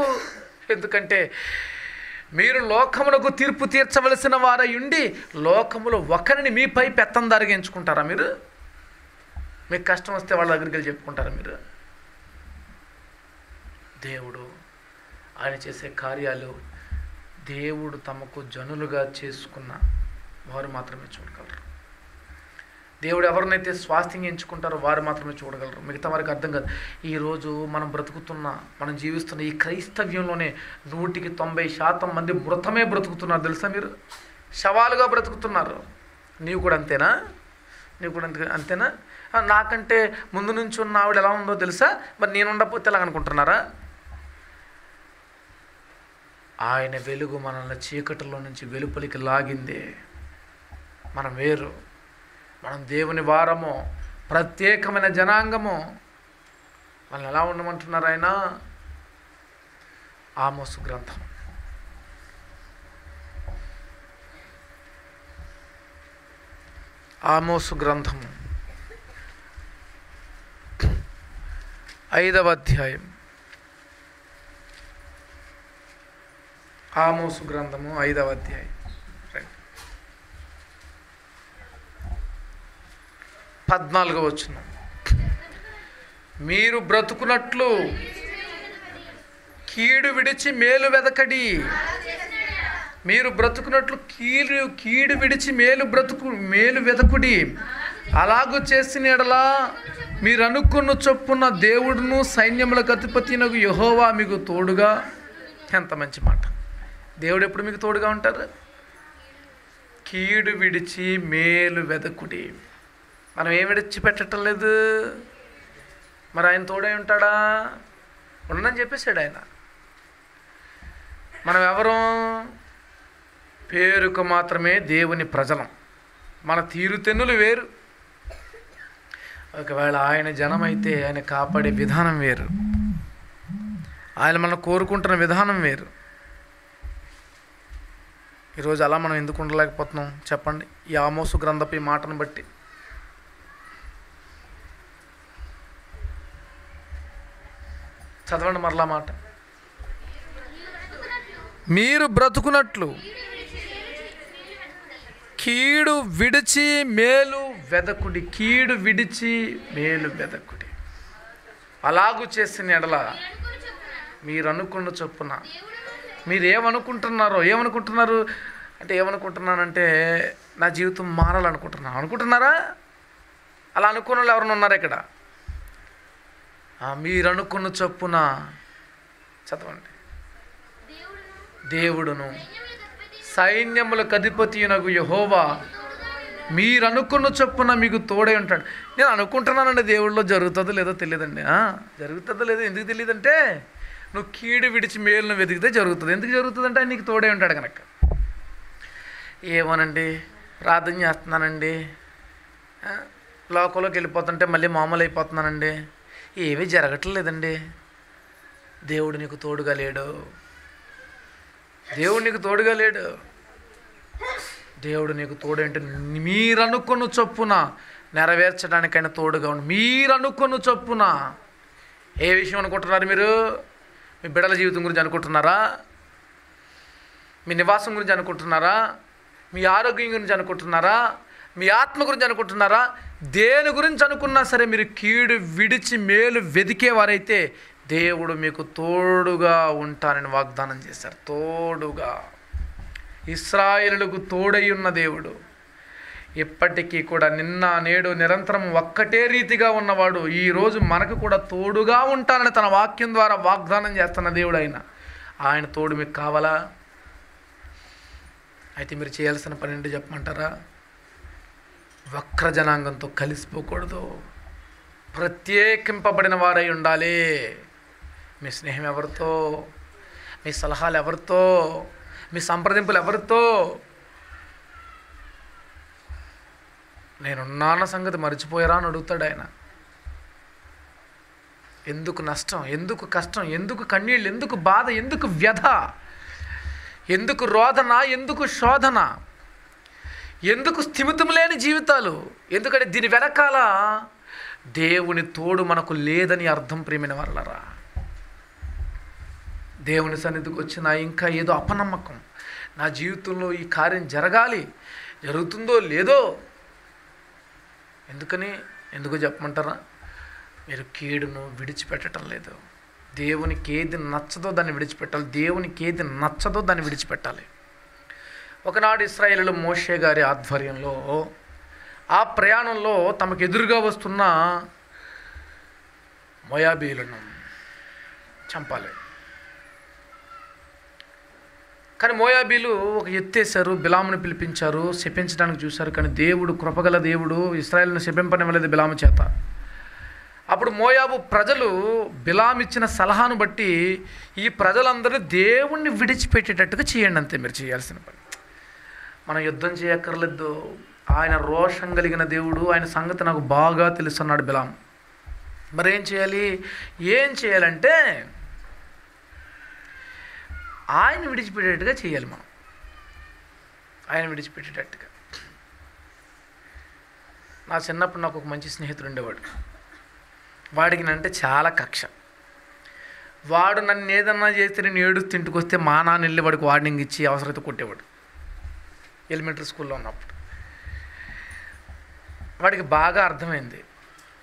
ఎందుకంటే మీరు లోకమునకు తీర్పు తీర్చవలసిన వారై ఉండి లోకములో ఒకరిని మీపై పెత్తందారిగా ఎంచుకుంటారా మీరు? మీకు కష్టం వస్తే వాళ్ళ దగ్గరికి వెళ్ళి చెప్పుకుంటారా మీరు? దేవుడు ఆయన చేసే కార్యాలు దేవుడు తమకు జనులుగా చేసుకున్న వారు మాత్రమే చూడగలరు. దేవుడు ఎవరినైతే స్వాస్థ్యం ఎంచుకుంటారో వారు మాత్రమే చూడగలరు. మిగతా వారికి అర్థం కాదు. ఈరోజు మనం బ్రతుకుతున్న మనం జీవిస్తున్న ఈ క్రైస్తవ్యంలోనే నూటికి తొంభై శాతం మంది మృతమే బ్రతుకుతున్నారు తెలుసా మీరు? శవాలుగా బ్రతుకుతున్నారు. నీవు కూడా అంతేనా? నీవు కూడా అంతే అంతేనా? నాకంటే ముందు నుంచి ఉన్న ఆవిడ ఎలా ఉందో తెలుసా? మరి నేను ఉండకపోతే ఎలా అనుకుంటున్నారా? ఆయన వెలుగు మనల్ని చీకటిలో నుంచి వెలుపలికి లాగిందే. మనం వేరు. మనం దేవుని వారము ప్రత్యేకమైన జనాంగము. వాళ్ళని ఎలా ఉండమంటున్నారు ఆయన? ఆమోసు గ్రంథం ఆమోసు గ్రంథము. ఐదవ అధ్యాయం. ఆమోసు గ్రంథము ఐదవ అధ్యాయం రండి. పద్నాలుగో వచ్చిన మీరు బ్రతుకున్నట్లు కీడు విడిచి మేలు వెదకడి. మీరు బ్రతుకున్నట్లు కీడు కీడు విడిచి మేలు బ్రతుకు మేలు వెదకుడి. అలాగూ చేసిన ఎడలా మీరు అనుకున్న చొప్పున దేవుడును సైన్యములకు అధిపతినకు యహోవా మీకు తోడుగా. ఎంత మంచి మాట. దేవుడు ఎప్పుడు మీకు తోడుగా ఉంటారు? కీడు విడిచి మేలు వెదకుడి. మనం ఏం విడిచిపెట్టడం లేదు. మరి ఆయన తోడై ఉంటాడా? ఉండని చెప్పేశాడు ఆయన. మనం ఎవరం? పేరుకు మాత్రమే దేవుని ప్రజలం. మన తీరుతెన్నులు వేరు. ఒకవేళ ఆయన జనమైతే ఆయన కాపాడే విధానం వేరు. ఆయన మనం కోరుకుంటున్న విధానం వేరు. ఈరోజు అలా మనం ఎందుకు ఉండలేకపోతున్నాం? చెప్పండి. ఈ ఆమోసు గ్రంథపు ఈ మాటను బట్టి. చదవండి మరలా మాట. మీరు బ్రతుకున్నట్లు కీడు విడిచి మేలు వెదకుడి కీడు విడిచి మేలు వెదకుడి. అలాగు చేసిన ఎడల మీరు అనుకున్న చొప్పున మీరు ఏమనుకుంటున్నారో? ఏమనుకుంటున్నారు అంటే ఏమనుకుంటున్నానంటే నా జీవితం మారాలనుకుంటున్నాను. అనుకుంటున్నారా? అలా అనుకున్న వాళ్ళు ఎవరైనా ఉన్నారు ఇక్కడ? మీరు అనుకున్న చొప్పున చదవండి. దేవుడును సైన్యములకు అధిపతియునకు యహోవా మీరు అనుకున్న చొప్పున మీకు తోడై ఉంటాడు. నేను అనుకుంటున్నానండి దేవుళ్ళలో జరుగుతుందో లేదో తెలియదండి. జరుగుతుందో లేదో ఎందుకు తెలియదంటే నువ్వు కీడు విడిచి మేలును వెతికితే జరుగుతుంది. ఎందుకు జరుగుతుందంటే ఆయన నీకు తోడై ఉంటాడు కనుక ఏమోనండి ప్రార్థన చేస్తున్నానండి. లోకంలోకి వెళ్ళిపోతుంటే మళ్ళీ మామూలు అయిపోతున్నానండి ఏమీ జరగట్లేదండి. దేవుడు నీకు తోడుగా లేడు. దేవుడు నీకు తోడుగా లేడు. దేవుడు నీకు తోడంటే? మీరు అనుకున్న చొప్పున నెరవేర్చడానికైనా తోడుగా ఉండి. మీరు అనుకున్న చొప్పున. ఏ విషయం అనుకుంటున్నారు మీరు? మీ బిడ్డల జీవితం గురించి అనుకుంటున్నారా? మీ నివాసం గురించి అనుకుంటున్నారా? మీ ఆరోగ్యం గురించి అనుకుంటున్నారా? మీ ఆత్మ గురించి అనుకుంటున్నారా? దేని గురించి అనుకున్నా సరే మీరు కీడు విడిచి మేలు వెదికేవారైతే దేవుడు మీకు తోడుగా ఉంటానని వాగ్దానం చేశారు. తోడుగా. ఇస్రాయిలకు తోడై ఉన్న దేవుడు. ఇప్పటికీ కూడా నిన్న నేడు నిరంతరం ఒక్కటే రీతిగా ఉన్నవాడు. ఈరోజు మనకు కూడా తోడుగా ఉంటానని తన వాక్యం ద్వారా వాగ్దానం చేస్తున్న దేవుడు ఆయన. ఆయన తోడు మీకు కావాలా? అయితే మీరు చేయాల్సిన పని చెప్పమంటారా? వక్ర జనాంగంతో కలిసిపోకూడదు. ప్రత్యేకింపబడిన వారై ఉండాలి. మీ స్నేహం ఎవరితో? మీ సలహాలు ఎవరితో? మీ సంప్రదింపులు ఎవరితో? నేనున్నాన్న సంగతి మర్చిపోయారా అని అడుగుతాడు ఆయన. ఎందుకు నష్టం? ఎందుకు కష్టం? ఎందుకు కన్నీళ్ళు? ఎందుకు బాధ? ఎందుకు వ్యధ? ఎందుకు రోదన? ఎందుకు శోధన? ఎందుకు స్థిమితం లేని జీవితాలు? ఎందుకంటే దీని వెనకాల దేవుని తోడు మనకు లేదని అర్థం ప్రేమిన వాళ్ళరా. దేవుని సన్నిధికి వచ్చిన ఇంకా ఏదో అపనమ్మకం. నా జీవితంలో ఈ కార్యం జరగాలి జరుగుతుందో లేదో ఎందుకని ఎందుకు చెప్పమంటారా? మీరు కీడును విడిచిపెట్టడం లేదు. దేవునికి ఏది నచ్చదో దాన్ని విడిచిపెట్టాలి. దేవునికి ఏది నచ్చదో దాన్ని విడిచిపెట్టాలి. ఒకనాడు ఇస్రాయేలు మోషే గారి ఆధ్వర్యంలో ఆ ప్రయాణంలో తమకు ఎదురుగా వస్తున్న మొయాబీలను చంపాలి. కానీ మోయాబీలు ఒక ఎత్తేసారు బిలామును పిలిపించారు శపించడానికి చూశారు కానీ దేవుడు కృపగల దేవుడు ఇస్రాయేల్ను శపింపనివ్వలేదు బిలాము చేత. అప్పుడు మోయాబు ప్రజలు బిలాం ఇచ్చిన సలహాను బట్టి ఈ ప్రజలందరూ దేవుణ్ణి విడిచిపెట్టేటట్టుగా చేయండి అంతే మీరు చేయాల్సిన పని. మనం యుద్ధం చేయక్కర్లేదు. ఆయన రోషం కలిగిన దేవుడు ఆయన సంగతి నాకు బాగా తెలుస్తున్నాడు బిలాం మరి ఏం చేయాలి? ఏం చేయాలంటే ఆయన విడిచిపెట్టేట్టుగా చేయాలి మనం. ఆయన విడిచిపెట్టేటట్టుగా. నా చిన్నప్పుడు నాకు ఒక మంచి స్నేహితుడు ఉండేవాడు. వాడికి అంటే చాలా కక్ష. వాడు నన్ను ఏదన్నా చేస్తే నేను ఏడుస్తూ ఇంటికి వస్తే మా నాన్న వెళ్ళి వాడికి వార్నింగ్ ఇచ్చి అవసరత కొట్టేవాడు. ఎలిమెంటరీ స్కూల్లో ఉన్నప్పుడు. వాడికి బాగా అర్థమైంది.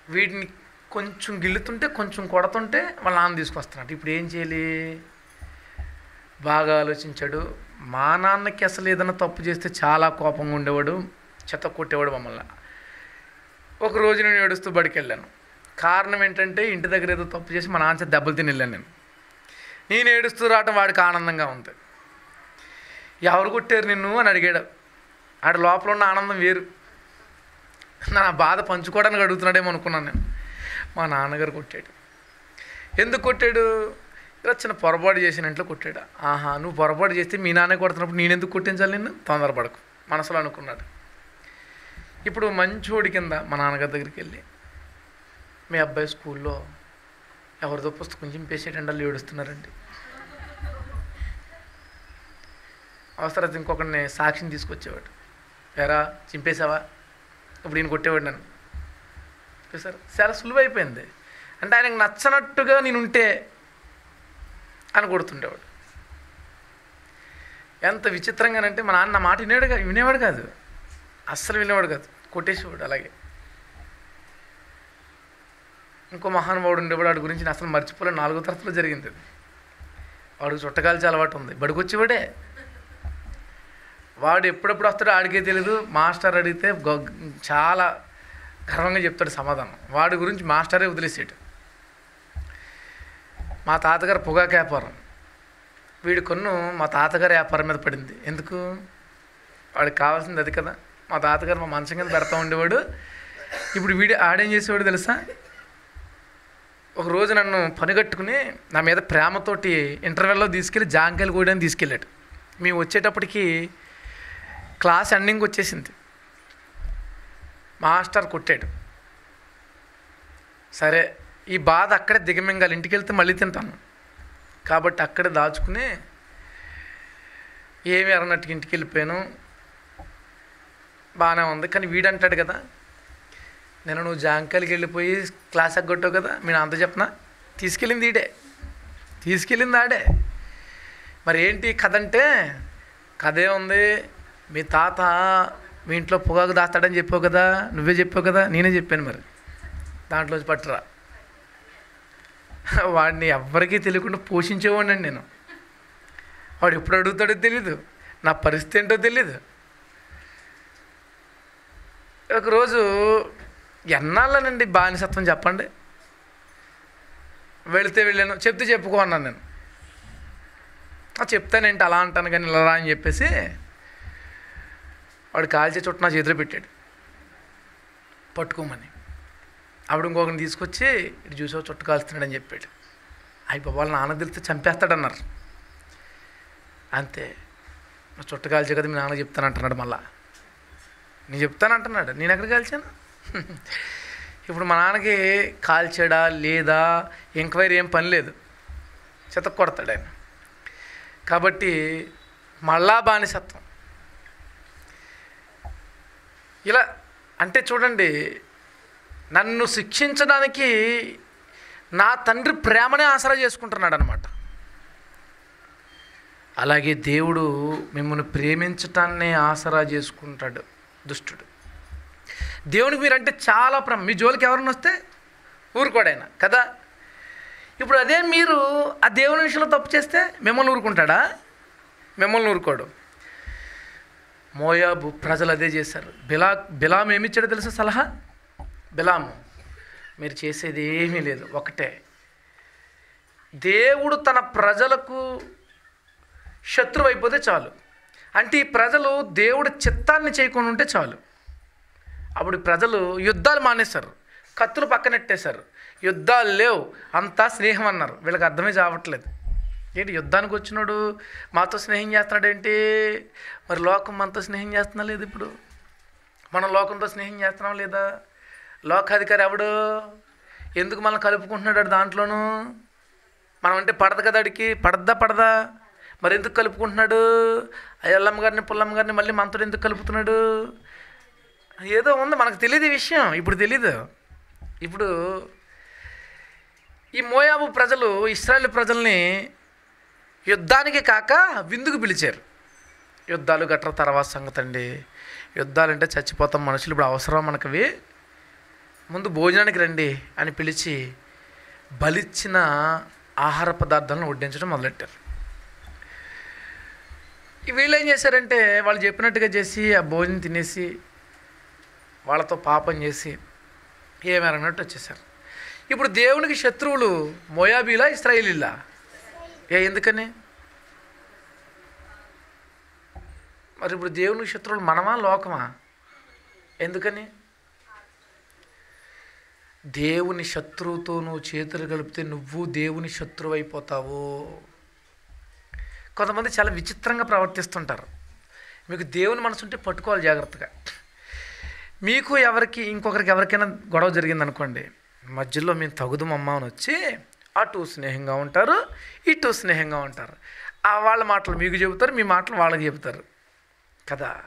వీటిని కొంచెం గిల్లుతుంటే కొంచెం కొడుతుంటే వాళ్ళ నాన్న తీసుకొస్తున్నాడు. ఇప్పుడు ఏం చేయాలి? బాగా ఆలోచించాడు. మా నాన్నకి అసలు ఏదైనా తప్పు చేస్తే చాలా కోపంగా ఉండేవాడు చెత్త కొట్టేవాడు మమ్మల్ని. ఒక రోజు నేను ఏడుస్తూ బడికి వెళ్ళాను కారణం ఏంటంటే ఇంటి దగ్గర ఏదో తప్పు చేసి మా నాన్న చేత దెబ్బలు తిని వెళ్ళాను నేను. నేను ఏడుస్తూ రావటం వాడికి ఆనందంగా ఉంది. ఎవరు కొట్టారు నిన్ను అని అడిగాడు. ఆడ లోపల ఉన్న ఆనందం వేరు. నా బాధ పంచుకోవడానికి అడుగుతున్నాడేమో అనుకున్నాను నేను. మా నాన్నగారు కొట్టాడు. ఎందుకు కొట్టాడు? ఇలా చిన్న పొరపాటు చేసిన ఇంట్లో కొట్టాడు. ఆహా నువ్వు పొరపాటు చేస్తే మీ నాన్న కొడుతున్నప్పుడు నేను ఎందుకు కొట్టించాలి నిన్ను? తొందరపడకు. మనసులో అనుకున్నాడు. ఇప్పుడు మంచోడి కింద మా నాన్నగారి దగ్గరికి వెళ్ళి మీ అబ్బాయి స్కూల్లో ఎవరితో పుస్తకం చింపేసేటండి వాళ్ళు ఏడుస్తున్నారండి. అవసరం ఇంకొకరిని సాక్షిని తీసుకొచ్చేవాడు. ఎరా చింపేశావా? ఇప్పుడు ఈయన కొట్టేవాడు నన్ను. సార్ చాలా సులువు అయిపోయింది. అంటే ఆయనకు నచ్చనట్టుగా నేను ఉంటే అని కొడుతుండేవాడు. ఎంత విచిత్రంగానంటే మా నాన్న మాట వినేవాడు కాదు వినేవాడు కాదు. అస్సలు వినేవాడు కాదు. కొట్టేసేవాడు అలాగే. ఇంకో మహానుభావుడు ఉండేవాడు వాడి గురించి నేను అసలు మర్చిపోలే నాలుగో తరగతిలో జరిగింది వాడికి చుట్టకాల్చి అలవాటు ఉంది. బడికొచ్చేవాడే వాడు ఎప్పుడెప్పుడు వస్తాడో ఆడికే తెలియదు మాస్టర్ అడిగితే చాలా గర్వంగా చెప్తాడు సమాధానం. వాడి గురించి మాస్టరే వదిలేసాడు. మా తాతగారు పొగాకు వ్యాపారం. వీడి కొన్ను మా తాతగారి వ్యాపారం మీద పడింది. ఎందుకు? వాడికి కావాల్సింది అది కదా. మా తాతగారు మా మంచం కింద పెడతా ఉండేవాడు. ఇప్పుడు వీడు ఆడేం చేసేవాడు తెలుసా? ఒక రోజు నన్ను పనిగట్టుకుని నా మీద ప్రేమతోటి ఇంటర్వెల్లో తీసుకెళ్ళి జాంకాయలు కోయడానికి తీసుకెళ్ళాడు. మేము వచ్చేటప్పటికి క్లాస్ ఎండింగ్ వచ్చేసింది. మాస్టర్ కొట్టాడు. సరే ఈ బాధ అక్కడే దిగమింగాలి ఇంటికి వెళ్తే మళ్ళీ తింటాను. కాబట్టి అక్కడే దాచుకుని ఏమి ఎరనట్టుగా ఇంటికి వెళ్ళిపోయాను బాగానే ఉంది కానీ వీడంటాడు కదా నేను నువ్వు జాంకాయలకి వెళ్ళిపోయి క్లాస్ ఎగ్గొట్టావు కదా మీరు అంత చెప్పనా? తీసుకెళ్ళింది ఈడే. తీసుకెళ్ళింది ఆడే. మరి ఏంటి కథ అంటే కథే ఉంది మీ తాత మీ ఇంట్లో పొగాకు దాస్తాడని చెప్పావు కదా నువ్వే చెప్పావు కదా నేనే చెప్పాను మరి. దాంట్లోంచి పట్టురా. వాడిని ఎవ్వరికీ తెలియకుండా పోషించేవాడిని నేను. వాడు ఎప్పుడు అడుగుతాడో తెలీదు నా పరిస్థితి ఏంటో తెలీదు. ఒకరోజు ఎన్నాళ్ళనండి బానిసత్వం చెప్పండి? వెళితే వెళ్ళాను చెప్తే చెప్పుకో అన్నాను నేను చెప్తానేంటి అలా అంటాను కానీ ఇలా రా అని చెప్పేసి వాడు కాల్చే చుట్టూ నా చేతిలో పెట్టాడు. పట్టుకోమని. ఆవిడ ఇంకొకరిని తీసుకొచ్చి ఇటు చూసావు చుట్టు కాల్స్తున్నాడని చెప్పాడు. అయ్యి వాళ్ళ నాన్న తెలిస్తే చంపేస్తాడన్నారు. అంతే. నా చుట్టు కాల్చే కదా మీ నాన్న చెప్తానంటున్నాడు మళ్ళా. నేను చెప్తానంటున్నాడు. నేను ఎక్కడ కాల్చాను? ఇప్పుడు మా నాన్నకి కాల్చాడా లేదా? ఎంక్వైరీ ఏం పని లేదు. చెత్త కొడతాడు ఆయన. కాబట్టి మళ్ళా బానిసత్వం. ఇలా అంటే చూడండి నన్ను శిక్షించడానికి నా తండ్రి ప్రేమనే ఆసరా చేసుకుంటున్నాడు అనమాట అలాగే దేవుడు మిమ్మల్ని ప్రేమించటాన్నే ఆసరా చేసుకుంటాడు దుష్టుడు. దేవునికి మీరంటే చాలా ప్రేమ. మీ జోలికి ఎవరిని వస్తే ఊరుకోడైనా కదా? ఇప్పుడు అదే మీరు ఆ దేవుని విషయంలో తప్పు చేస్తే మిమ్మల్ని ఊరుకుంటాడా? మిమ్మల్ని ఊరుకోడు. మోయాబు ప్రజలు అదే చేశారు. బిలా బిలాం ఏమిచ్చాడో తెలుసా సలహా? బిలాము. మీరు చేసేది ఏమీ లేదు ఒకటే. దేవుడు తన ప్రజలకు శత్రువు అయిపోతే చాలు. అంటే ఈ ప్రజలు దేవుడి చిత్తాన్ని చేయకుండా ఉంటే చాలు. అప్పుడు ప్రజలు యుద్ధాలు మానేశారు. కత్తులు పక్కనెట్టేశారు. యుద్ధాలు లేవు. అంతా స్నేహం అన్నారు. వీళ్ళకి అర్థమే చావట్లేదు. ఏంటి యుద్ధానికి వచ్చినాడు మాతో స్నేహం చేస్తున్నాడు ఏంటి మరి లోకం మనతో స్నేహం చేస్తున్నా లేదు ఇప్పుడు? మనం లోకంతో స్నేహం చేస్తున్నాం లేదా? లోకాధికారి ఎవడు? ఎందుకు మనం కలుపుకుంటున్నాడు దాంట్లోనూ? మనం అంటే పడదు కదా అడికి పడద్దా పడదా? మరి ఎందుకు కలుపుకుంటున్నాడు? ఆ ఎల్లమ్మ గారిని పుల్లమ్మ గారిని మళ్ళీ మనతో ఎందుకు కలుపుతున్నాడు? ఏదో ఉంది మనకు తెలియదు ఈ విషయం. ఇప్పుడు తెలీదు. ఇప్పుడు ఈ మోయాబు ప్రజలు ఇస్రాయల్ ప్రజల్ని యుద్ధానికి కాక విందుకు పిలిచారు. యుద్ధాలు గట్ర తర్వాత సంగతి అండి యుద్ధాలంటే చచ్చిపోతాం మనుషులు ఇప్పుడు అవసరం మనకవి. ముందు భోజనానికి రండి అని పిలిచి బలిచ్చిన ఆహార పదార్థాలను వడ్డించడం మొదలెట్టారు. వీళ్ళు ఏం చేశారంటే వాళ్ళు చెప్పినట్టుగా చేసి ఆ భోజనం తినేసి వాళ్ళతో పాపం చేసి ఏమేరన్నట్టు వచ్చేసారు ఇప్పుడు దేవునికి శత్రువులు మోయాబీలా ఇస్రాయిలీలా? ఏ ఎందుకని? మరి ఇప్పుడు దేవుని శత్రువులు మనమా లోకమా? ఎందుకని? దేవుని శత్రువుతో నువ్వు చేతులు కలిపితే నువ్వు దేవుని శత్రువు అయిపోతావు. కొంతమంది చాలా విచిత్రంగా ప్రవర్తిస్తుంటారు. మీకు దేవుని మనసు ఉంటే పట్టుకోవాలి జాగ్రత్తగా. మీకు ఎవరికి ఇంకొకరికి ఎవరికైనా గొడవ జరిగిందనుకోండి మధ్యలో మేము తగుదమమ్మా అని వచ్చి అటు స్నేహంగా ఉంటారు ఇటు స్నేహంగా ఉంటారు. ఆ వాళ్ళ మాటలు మీకు చెబుతారు మీ మాటలు వాళ్ళకి చెబుతారు. కదా?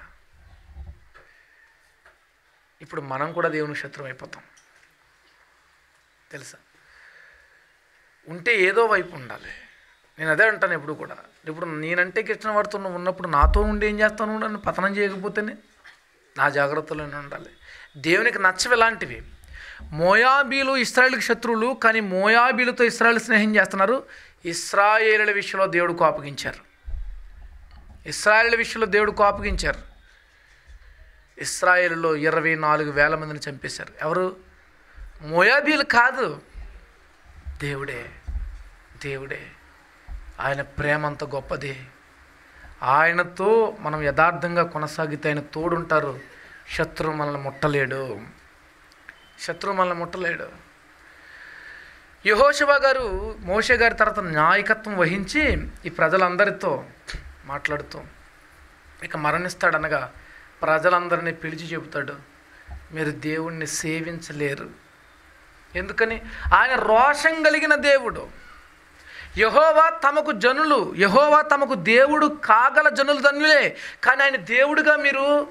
ఇప్పుడు మనం కూడా దేవుని శత్రువు అయిపోతాం. తెలుసా? ఉంటే ఏదో వైపు ఉండాలి. నేను అదే అంటాను ఎప్పుడు కూడా. ఇప్పుడు నేనంటే కృష్ణ వాడుతున్న ఉన్నప్పుడు నాతో ఉండి ఏం చేస్తాను? నన్ను పతనం చేయకపోతేనే నా జాగ్రత్తలోనే ఉండాలి. దేవునికి నచ్చవి ఇలాంటివి మోయాబీలు ఇస్రాయేల్కి శత్రువులు కానీ మోయాబీలతో ఇస్రాయేల్ స్నేహం చేస్తున్నారు. ఇస్రాయేలుల విషయంలో దేవుడు కోపగించారు. ఇస్రాయేల్ విషయంలో దేవుడు కోపగించారు. ఇస్రాయేల్లో ఇరవై నాలుగు వేల మందిని చంపేశారు. ఎవరు? మోయాబీలు కాదు. దేవుడే దేవుడే. ఆయన ప్రేమ అంత గొప్పది. ఆయనతో మనం యథార్థంగా కొనసాగితే ఆయన తోడుంటారు. శత్రువు మనల్ని ముట్టలేడు. శత్రువు మనల్ని ముట్టలేడు. యహోశివ గారు మోషే గారి తర్వాత నాయకత్వం వహించి ఈ ప్రజలందరితో మాట్లాడుతూ ఇక మరణిస్తాడనగా ప్రజలందరినీ పిలిచి చెబుతాడు. మీరు దేవుణ్ణి సేవించలేరు. ఎందుకని? ఆయన రోషం కలిగిన దేవుడు. యహోవా తమకు జనులు యహోవా తమకు దేవుడు కాగల జనులు ధన్యులే కానీ ఆయన దేవుడిగా మీరు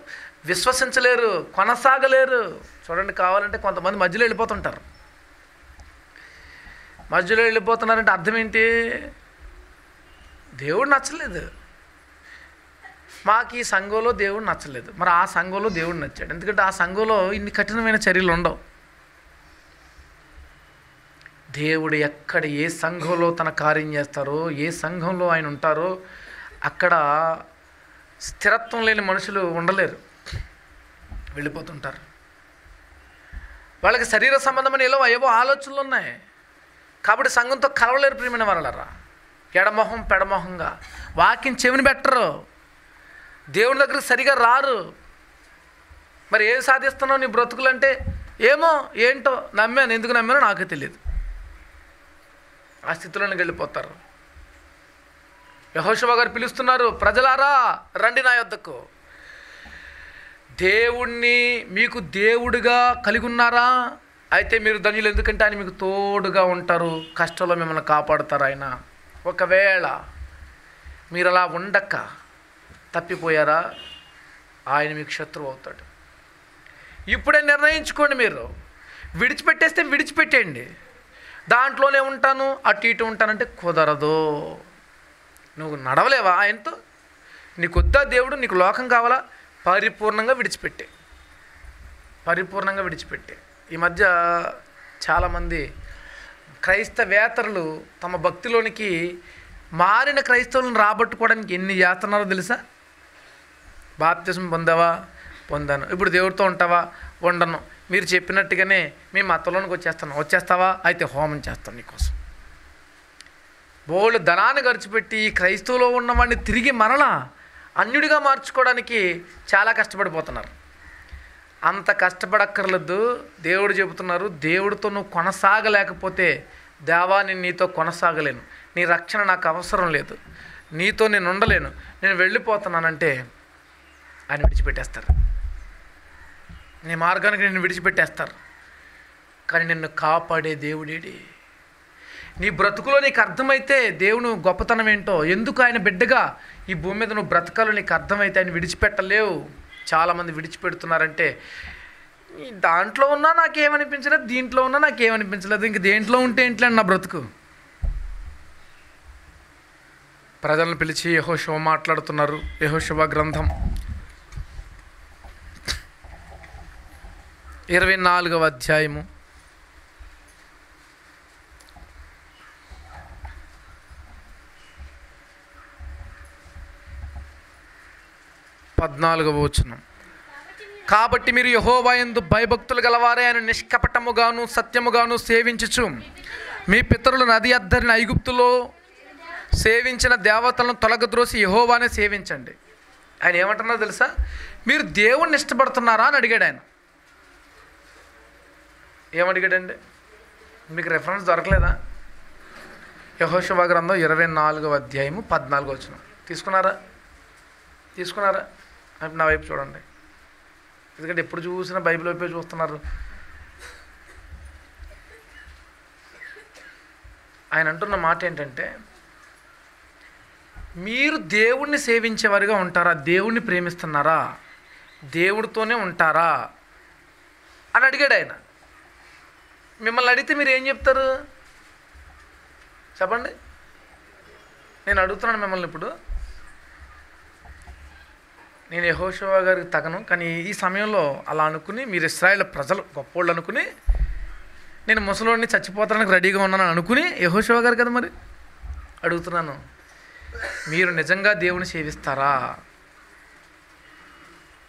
విశ్వసించలేరు కొనసాగలేరు. చూడండి కావాలంటే కొంతమంది మధ్యలో వెళ్ళిపోతుంటారు. మధ్యలో వెళ్ళిపోతున్నారంటే అర్థం ఏంటి? దేవుడు నచ్చలేదు. మాకు ఈ సంఘంలో దేవుడు నచ్చలేదు. మరి ఆ సంఘంలో దేవుడు నచ్చాడు. ఎందుకంటే ఆ సంఘంలో ఇన్ని కఠినమైన చర్యలు ఉండవు. దేవుడు ఎక్కడ ఏ సంఘంలో తన కార్యం చేస్తారో ఏ సంఘంలో ఆయన ఉంటారో అక్కడ స్థిరత్వం లేని మనుషులు ఉండలేరు. వెళ్ళిపోతుంటారు. వాళ్ళకి శరీర సంబంధమైన ఏవో ఏవో ఆలోచనలు ఉన్నాయి. కాబట్టి సంఘంతో కలవలేరు ప్రియమైన వాళ్ళరా ఎడమొహం పెడమొహంగా. వాక్యం చెవిని పెట్టరు. దేవుని దగ్గరికి సరిగా రారు. మరి ఏం సాధిస్తున్నావు నీ బ్రతుకులంటే? ఏమో ఏంటో నమ్మాను. ఎందుకు నమ్మానో నాకే తెలియదు. ఆ స్థితిలోనికి వెళ్ళిపోతారు. యహోశివ గారు పిలుస్తున్నారు ప్రజలారా రండి నా యొద్దకు. దేవుణ్ణి మీకు దేవుడిగా కలిగి ఉన్నారా అయితే మీరు ధన్యులు ఎందుకంటే ఆయన మీకు తోడుగా ఉంటారు కష్టంలో మిమ్మల్ని కాపాడుతారు ఆయన. ఒకవేళ మీరు అలా ఉండక తప్పిపోయారా? ఆయన మీకు శత్రువు అవుతాడు. ఇప్పుడే నిర్ణయించుకోండి మీరు. విడిచిపెట్టేస్తే విడిచిపెట్టేయండి. దాంట్లోనే ఉంటాను అటు ఇటు ఉంటానంటే కుదరదు. నువ్వు నడవలేవా? ఆయనతో? నీకొద్దా దేవుడు? నీకు లోకం కావాలా? పరిపూర్ణంగా విడిచిపెట్టే. పరిపూర్ణంగా విడిచిపెట్టే. ఈ మధ్య చాలామంది క్రైస్తవేతరులు తమ భక్తిలోనికి మారిన క్రైస్తవులను రాబట్టుకోవడానికి ఎన్ని చేస్తున్నారో తెలుసా? బాప్తిజం పొందావా? పొందాను. ఇప్పుడు దేవుడితో ఉంటావా? ఉండను. మీరు చెప్పినట్టుగానే మీ మతంలోనికి వచ్చేస్తాను. వచ్చేస్తావా? అయితే హోమం చేస్తాను నీకోసం. బోళ్ళు ధనాన్ని ఖర్చు పెట్టి ఈ క్రైస్తవులో ఉన్నవాడిని తిరిగి మరలా అన్యుడిగా మార్చుకోవడానికి చాలా కష్టపడిపోతున్నారు. అంత కష్టపడక్కర్లేదు. దేవుడు చెబుతున్నారు దేవుడితో నువ్వు కొనసాగలేకపోతే దేవా నేను నీతో కొనసాగలేను. నీ రక్షణ నాకు అవసరం లేదు. నీతో నేను ఉండలేను. నేను వెళ్ళిపోతున్నానంటే ఆయన విడిచిపెట్టేస్తారు. నీ మార్గానికి నిన్ను విడిచిపెట్టేస్తారు. కానీ నిన్ను కాపాడే దేవుడేడి. నీ బ్రతుకులో నీకు అర్థమైతే దేవుని గొప్పతనం ఏంటో? ఎందుకు ఆయన బిడ్డగా ఈ భూమి మీద నువ్వు బ్రతకాలో నీకు అర్థమైతే ఆయన విడిచిపెట్టలేవు? చాలామంది విడిచిపెడుతున్నారంటే దాంట్లో ఉన్నా నాకేమనిపించలేదు దీంట్లో ఉన్నా నాకేమనిపించలేదు ఇంక దేంట్లో ఉంటే ఏంట్లే నా బ్రతుకు? ప్రజలను పిలిచి యహోశివ మాట్లాడుతున్నారు. యహోశివ గ్రంథం ఇరవై నాలుగవ అధ్యాయము. పద్నాలుగవ వచనం. కాబట్టి మీరు యహోవాయందు భయభక్తులు గలవారే ఆయన నిష్కపటముగాను సత్యముగాను సేవించుచు. మీ పితరులు నది అద్దరిన ఐగుప్తులో సేవించిన దేవతలను తొలగద్రోసి యహోవానే సేవించండి. ఆయన ఏమంటున్నారో తెలుసా? మీరు దేవుణ్ణి ఇష్టపడుతున్నారా అని అడిగాడు ఆయన. ఏమడిగాడండి? మీకు రెఫరెన్స్ దొరకలేదా? యహోశివ గ్రంథం ఇరవై నాలుగవ అధ్యాయము పద్నాలుగు వచ్చిన తీసుకున్నారా? తీసుకున్నారా? నా వైపు చూడండి. ఎందుకంటే ఎప్పుడు చూసినా బైబిల్ వైపే చూస్తున్నారు. ఆయన అంటున్న మాట ఏంటంటే మీరు దేవుణ్ణి సేవించేవారిగా ఉంటారా? దేవుణ్ణి ప్రేమిస్తున్నారా? దేవుడితోనే ఉంటారా? అని అడిగాడు ఆయన. మిమ్మల్ని అడిగితే మీరు ఏం చెప్తారు? చెప్పండి. నేను అడుగుతున్నాను మిమ్మల్ని ఇప్పుడు. నేను యహోషవా గారికి తగను కానీ ఈ సమయంలో అలా అనుకుని మీరు ఇస్రాయేల్ ప్రజలు గొప్పోళ్ళు అనుకుని నేను ముసలోడిని చచ్చిపోతానికి రెడీగా ఉన్నాను అనుకుని యహోషవా గారు కదా మరి? అడుగుతున్నాను. మీరు నిజంగా దేవుని సేవిస్తారా?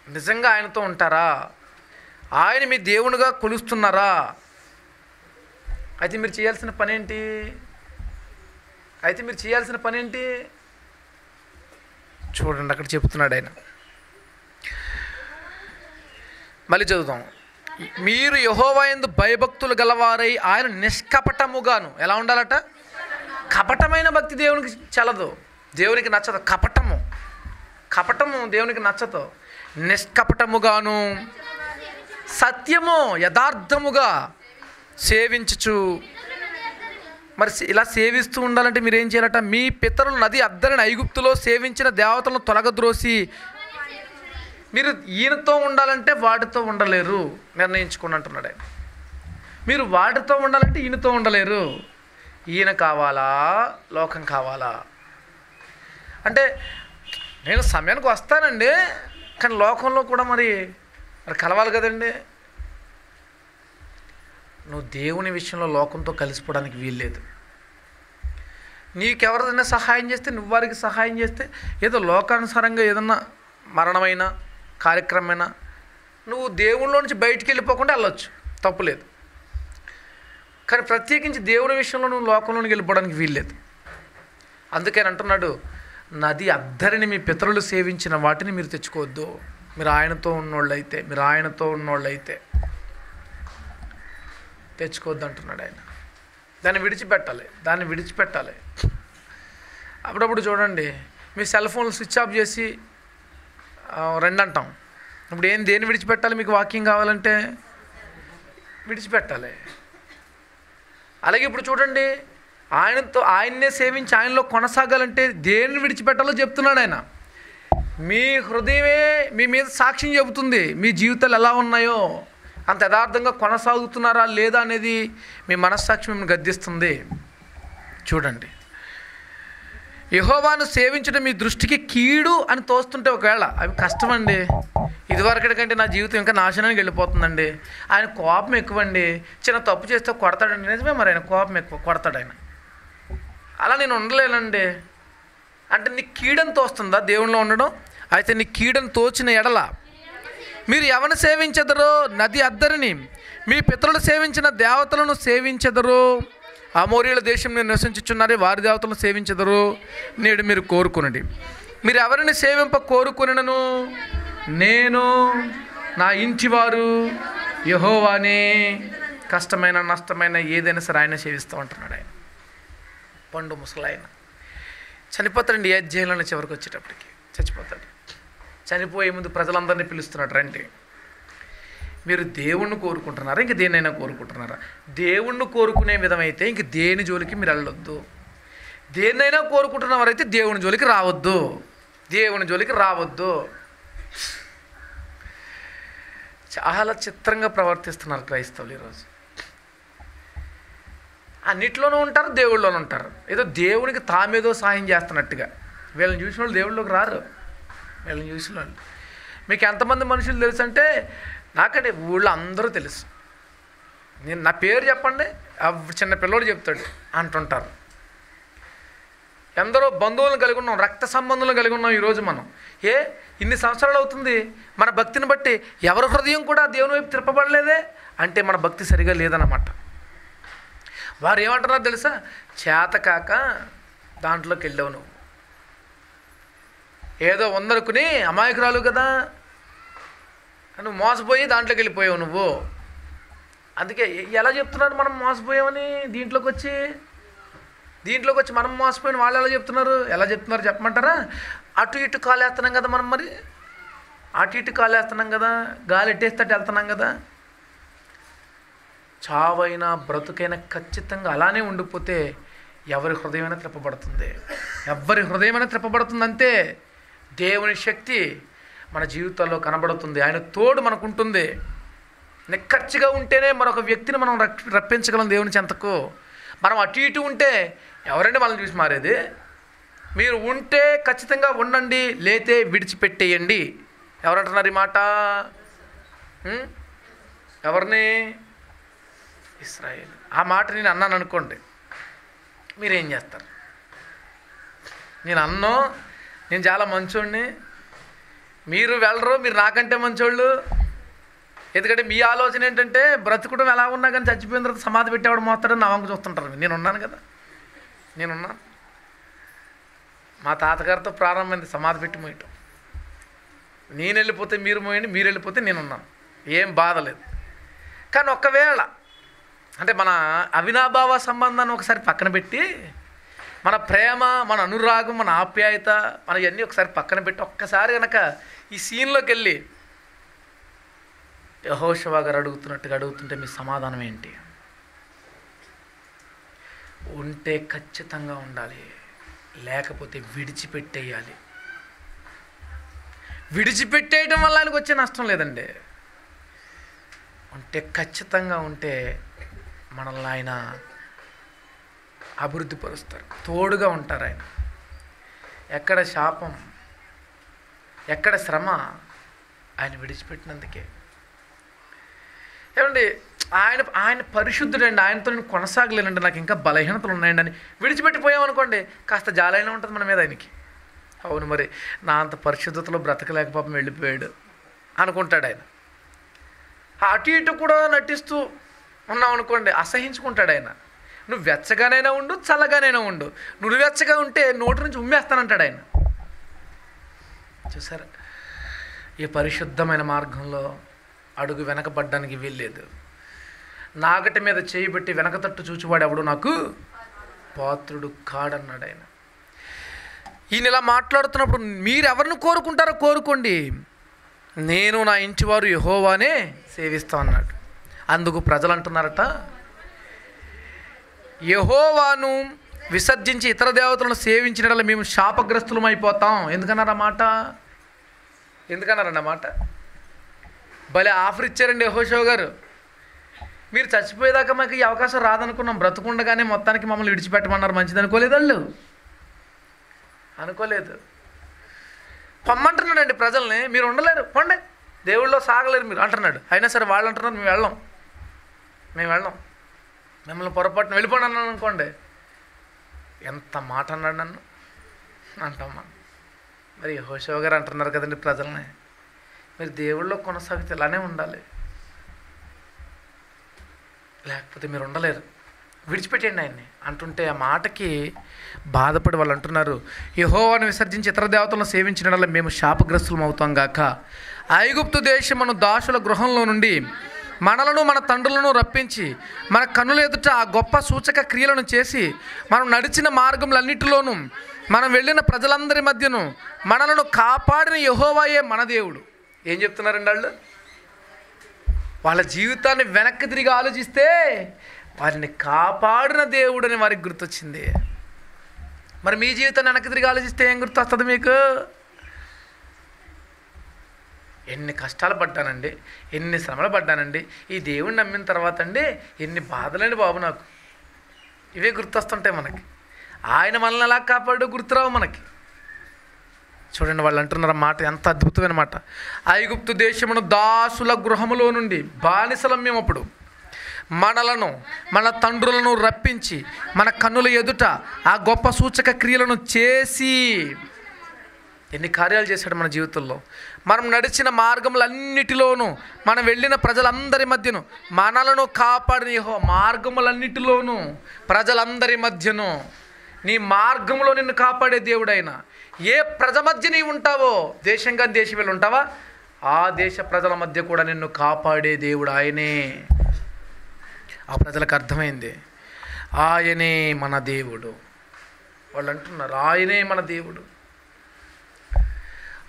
నిజంగా ఆయనతో ఉంటారా? ఆయన మీ దేవునిగా కొలుస్తున్నారా? అయితే మీరు చేయాల్సిన పని ఏంటి అయితే మీరు చేయాల్సిన పని ఏంటి చూడండి అక్కడ చెప్తున్నాడు ఆయన. మళ్ళీ చదువుతాం. మీరు యహోవాయందు భయభక్తులు గలవారై ఆయన నిష్కపటముగాను. ఎలా ఉండాలట? కపటమైన భక్తి దేవునికి చలదు దేవునికి నచ్చదు. కపటము. కపటము దేవునికి నచ్చదు. నిష్కపటముగాను. సత్యము యథార్థముగా సేవించుచు. మరి ఇలా సేవిస్తూ ఉండాలంటే మీరు ఏం చేయాలట? మీ పితరులు నది అద్దరిని ఐగుప్తులో సేవించిన దేవతలను తొలగద్రోసి మీరు ఈయనతో ఉండాలంటే వాటితో ఉండలేరు నిర్ణయించుకుని అంటున్నాడు ఆయన మీరు వాటితో ఉండాలంటే ఈయనతో ఉండలేరు. ఈయన కావాలా? లోకం కావాలా? అంటే నేను సమయానికి వస్తానండి కానీ లోకంలో కూడా మరి మరి కలవాలి కదండి. నువ్వు దేవుని విషయంలో లోకంతో కలిసిపోవడానికి వీల్లేదు. నీకెవరిదైనా సహాయం చేస్తే నువ్వు వారికి సహాయం చేస్తే ఏదో లోకానుసారంగా ఏదన్నా మరణమైన కార్యక్రమమైనా నువ్వు దేవుళ్ళ నుంచి బయటికి వెళ్ళిపోకుండా వెళ్ళొచ్చు తప్పులేదు కానీ ప్రత్యేకించి దేవుని విషయంలో నువ్వు లోకంలోనికి వెళ్ళిపోవడానికి వీల్లేదు. అందుకని అంటున్నాడు నది అద్దరిని మీ పితరులు సేవించిన వాటిని మీరు తెచ్చుకోవద్దు. మీరు ఆయనతో ఉన్నోళ్ళైతే మీరు ఆయనతో ఉన్నోళ్ళు అయితే తెచ్చుకోవద్దు అంటున్నాడు ఆయన. దాన్ని విడిచిపెట్టాలి దాన్ని విడిచిపెట్టాలి. అప్పుడప్పుడు చూడండి మీ సెల్ ఫోన్లు స్విచ్ ఆఫ్ చేసి రెండు అంటాం ఇప్పుడు ఏం దేన్ని విడిచిపెట్టాలి? మీకు వాకింగ్ కావాలంటే విడిచిపెట్టాలి. అలాగే ఇప్పుడు చూడండి ఆయనతో ఆయన్నే సేవించి ఆయనలో కొనసాగాలంటే దేన్ని విడిచిపెట్టాలో చెప్తున్నాడు ఆయన. మీ హృదయమే మీ మీద సాక్ష్యం చెబుతుంది మీ జీవితాలు ఎలా ఉన్నాయో అంత యథార్థంగా కొనసాగుతున్నారా లేదా అనేది మీ మనస్సాక్షి మిమ్మల్ని గద్దిస్తుంది. చూడండి. యహోవాను సేవించడం మీ దృష్టికి కీడు అని తోస్తుంటే ఒకవేళ అవి కష్టమండి. ఇదివరకటి కంటే నా జీవితం ఇంకా నాశనానికి వెళ్ళిపోతుందండి. ఆయన కోపం ఎక్కువండి. చిన్న తప్పు చేస్తే కొడతాడండి. నిజమే మరి ఆయన కోపం ఎక్కువ కొడతాడు ఆయన. అలా నేను ఉండలేనండి. అంటే నీ కీడని తోస్తుందా దేవునిలో ఉండడం? అయితే నీ కీడని తోచిన ఎడల మీరు ఎవరిని సేవించెదరో? నది అద్దరిని. మీ పితరులు సేవించిన దేవతలను సేవించెదరు? అమోరియల దేశం నేను నివసించుచున్నారే వారి దేవతలను సేవించదరు. నేడు మీరు కోరుకునండి. మీరు ఎవరిని సేవింప కోరుకునను నేను నా ఇంటివారు యహోవానే. కష్టమైన నష్టమైన ఏదైనా సరే ఆయన సేవిస్తూ ఉంటున్నాడు ఆయన. పండు ముసలాయన. చనిపోతాడండి ఏ అధ్యాయంలోనే చివరికి వచ్చేటప్పటికి. చచ్చిపోతాడు. చనిపోయే ముందు ప్రజలందరినీ పిలుస్తున్నాడు రండి. మీరు దేవుణ్ణి కోరుకుంటున్నారా? ఇంక దేన్నైనా కోరుకుంటున్నారా? దేవుణ్ణి కోరుకునే విధమైతే ఇంక దేని జోలికి మీరు వెళ్ళొద్దు. దేన్నైనా కోరుకుంటున్నవారైతే దేవుని జోలికి రావద్దు. దేవుని జోలికి రావద్దు. చాలా చిత్రంగా ప్రవర్తిస్తున్నారు క్రైస్తవులు ఈరోజు. అన్నిట్లోనూ ఉంటారు దేవుళ్ళలోనూ ఉంటారు. ఏదో దేవునికి తామేదో సాయం చేస్తున్నట్టుగా. వీళ్ళని చూసిన వాళ్ళు దేవుళ్ళలోకి రారు. వీళ్ళని చూసిన వాళ్ళు. మీకు ఎంతమంది మనుషులు తెలుసు అంటే నాకంటే ఊళ్ళో అందరూ తెలుసు. నేను నా పేరు చెప్పండి చిన్న పిల్లోడు చెప్తాడు అంటుంటారు. ఎందరో బంధువులను కలిగి ఉన్నాం రక్త సంబంధులను కలిగి ఉన్నాం ఈరోజు మనం. ఏ ఇన్ని సంవత్సరాలు అవుతుంది? మన భక్తిని బట్టి ఎవరి హృదయం కూడా దేవుని వైపు తిప్పబడలేదే? అంటే మన భక్తి సరిగా లేదన్నమాట. వారు ఏమంటున్నారు తెలుసా? చేత కాక దాంట్లోకి వెళ్ళావు నువ్వు. ఏదో ఉందనుకుని అమాయకురాలు కదా. నువ్వు మోసపోయి దాంట్లోకి వెళ్ళిపోయావు నువ్వు. అందుకే ఎలా చెప్తున్నారు మనం మోసపోయామని దీంట్లోకి వచ్చి దీంట్లోకి వచ్చి మనం మోసపోయిన వాళ్ళు ఎలా చెప్తున్నారు? ఎలా చెప్తున్నారు చెప్పమంటారా? అటు ఇటు కాలేస్తున్నాం కదా మనం మరి. అటు ఇటు కాలేస్తున్నాం కదా. గాలి ఎట్టేస్తట్టు వెళ్తున్నాం కదా. చావైనా బ్రతుకైనా ఖచ్చితంగా అలానే ఉండిపోతే ఎవరి హృదయమైనా త్రిప్పబడుతుంది. ఎవరి హృదయమైనా త్రిప్పబడుతుంది అంతే దేవుని శక్తి మన జీవితాల్లో కనబడుతుంది. ఆయన తోడు మనకుంటుంది. నిక్కచ్చిగా ఉంటేనే మరొక వ్యక్తిని మనం రప్పించగలం దేవుని చెంతకు. మనం అటు ఇటు ఉంటే ఎవరండి మనల్ని చూసి మారేది? మీరు ఉంటే ఖచ్చితంగా ఉండండి లేతే విడిచిపెట్టేయండి. ఎవరంటున్నారు ఈ మాట? ఎవరిని? ఇస్రాయేల్. ఆ మాట నేను అన్నాను అనుకోండి. మీరేం చేస్తారు? నేను అన్నో నేను చాలా మంచోడిని మీరు వెళ్ళరు మీరు నాకంటే మంచోళ్ళు. ఎందుకంటే మీ ఆలోచన ఏంటంటే బ్రతుకుడం ఎలా ఉన్నా కానీ చచ్చిపోయిన తర్వాత సమాధి పెట్టేవాడు మోస్తాడని నా వంక చూస్తుంటారు. నేను ఉన్నాను కదా. నేనున్నాను. మా తాతగారితో ప్రారంభమైంది సమాధి పెట్టి మోయటం. నేను వెళ్ళిపోతే మీరు మోయండి మీరు వెళ్ళిపోతే నేనున్నాను. ఏం బాధ లేదు. కానీ ఒక్కవేళ అంటే మన అవినాభావ సంబంధాన్ని ఒకసారి పక్కన పెట్టి మన ప్రేమ మన అనురాగం మన ఆప్యాయత మన ఇవన్నీ ఒకసారి పక్కన పెట్టి ఒక్కసారి కనుక ఈ సీన్లోకి వెళ్ళి యహోషవా గారు అడుగుతున్నట్టుగా అడుగుతుంటే మీ సమాధానం ఏంటి? ఉంటే ఖచ్చితంగా ఉండాలి లేకపోతే విడిచిపెట్టేయాలి. విడిచిపెట్టేయటం వల్ల ఆయనకు వచ్చే నష్టం లేదండి. ఉంటే ఖచ్చితంగా ఉంటే మనల్ని ఆయన అభివృద్ధి పరుస్తారు తోడుగా ఉంటారు ఆయన. ఎక్కడ శాపం ఎక్కడ శ్రమ ఆయన విడిచిపెట్టినందుకే. ఏమండి ఆయన ఆయన పరిశుద్ధుడండి ఆయనతో నేను కొనసాగలేనండి నాకు ఇంకా బలహీనతలు ఉన్నాయండి అని విడిచిపెట్టిపోయామనుకోండి కాస్త జాలైనా ఉంటుంది మన మీద ఆయనకి. అవును మరి నా అంత పరిశుద్ధతలో బ్రతకలేక పాపం వెళ్ళిపోయాడు అనుకుంటాడు ఆయన. అటు ఇటు కూడా నటిస్తూ ఉన్నావు అనుకోండి అసహించుకుంటాడు ఆయన. నువ్వు వెచ్చగానైనా ఉండు చల్లగానైనా ఉండు. నువ్వు వెచ్చగా ఉంటే నోటి నుంచి ఉమ్మేస్తానంటాడు ఆయన. చూసారా? ఈ పరిశుద్ధమైన మార్గంలో అడుగు వెనకబడ్డానికి వీల్లేదు. నాగటి మీద చేయి పెట్టి వెనక తట్టు చూచివాడు ఎవడు? నాకు పాత్రుడు కాడన్నాడు ఆయన. ఈయన ఇలా మాట్లాడుతున్నప్పుడు మీరు ఎవరిని కోరుకుంటారో కోరుకోండి. నేను నా ఇంటివారు యహోవానే సేవిస్తా అన్నాడు. అందుకు ప్రజలు అంటున్నారట యహోవాను విసర్జించి ఇతర దేవతలను సేవించిన మేము శాపగ్రస్తులం అయిపోతాం ఎందుకన్నారు ఆ మాట? ఎందుకన్నారండి మాట? భలే ఆఫర్ ఇచ్చారండి యహోషో గారు. మీరు చచ్చిపోయేదాకా మాకు ఈ అవకాశం రాదనుకున్నాం. బ్రతుకుండగానే మొత్తానికి మమ్మల్ని విడిచిపెట్టమన్నారు. మంచిది అనుకోలేదు వాళ్ళు? అనుకోలేదు. పొమ్మంటున్నాడండి ప్రజల్ని. మీరు ఉండలేరు. పొండి. దేవుళ్ళో సాగలేరు మీరు. అంటున్నాడు. అయినా సరే వాళ్ళు అంటున్నారు మేము వెళ్ళాం. మేము వెళ్ళాం. మిమ్మల్ని పొరపాటున వెళ్ళిపోండి అన్నాను అనుకోండి. ఎంత మాట అన్నాడు నన్ను? అంటామా? మరి హోషో గారు అంటున్నారు కదండి ప్రజల్ని. మీరు దేవుళ్ళో కొనసాగితే ఇలానే ఉండాలి. లేకపోతే మీరు ఉండలేరు. విడిచిపెట్టండి ఆయన్ని. అంటుంటే ఆ మాటకి బాధపడి వాళ్ళు అంటున్నారు యహోవాను విసర్జించి ఇతర దేవతలను సేవించిన మేము శాపగ్రస్తులం అవుతాం గాక. ఐగుప్తు దేశమును దాసుల గృహంలో నుండి మనలను మన తండ్రులను రప్పించి మన కన్నుల ఎదుట ఆ గొప్ప సూచక క్రియలను చేసి మనం నడిచిన మార్గములన్నిటిలోనూ మనం వెళ్ళిన ప్రజలందరి మధ్యను మనలను కాపాడిన యహోవాయే మన దేవుడు. ఏం చెప్తున్నారండి వాళ్ళు? వాళ్ళ జీవితాన్ని వెనక్కి తిరిగి ఆలోచిస్తే వారిని కాపాడిన దేవుడని వారికి గుర్తొచ్చింది. మరి మీ జీవితాన్ని వెనక్కి తిరిగి ఆలోచిస్తే ఏం గుర్తొస్తుంది మీకు? ఎన్ని కష్టాలు పడ్డానండి ఎన్ని శ్రమలు పడ్డానండి ఈ దేవుడిని నమ్మిన తర్వాత అండి ఎన్ని బాధలండి బాబు నాకు. ఇవే గుర్తొస్తుంటాయి మనకి. ఆయన మనల్ని ఎలా కాపాడు గుర్తురావు మనకి. చూడండి వాళ్ళు అంటున్నారు మాట ఎంత అద్భుతమైన మాట. ఐగుప్తు దేశమును దాసుల గృహములో నుండి బానిసలం మేము అప్పుడు మనలను మన తండ్రులను రప్పించి మన కన్నుల ఎదుట ఆ గొప్ప సూచక క్రియలను చేసి ఎన్ని కార్యాలు చేశాడు మన జీవితంలో. మనం నడిచిన మార్గములన్నిటిలోనూ మనం వెళ్ళిన ప్రజలందరి మధ్యను మనలను కాపాడిన యెహోవా మార్గములన్నిటిలోనూ ప్రజలందరి మధ్యను. నీ మార్గంలో నిన్ను కాపాడే దేవుడైనా ఏ ప్రజ మధ్య నీ ఉంటావో దేశంగా దేశం వెళ్ళి ఉంటావా ఆ దేశ ప్రజల మధ్య కూడా నిన్ను కాపాడే దేవుడు ఆయనే. ఆ ప్రజలకు అర్థమైంది. ఆయనే మన దేవుడు. వాళ్ళు అంటున్నారు ఆయనే మన దేవుడు.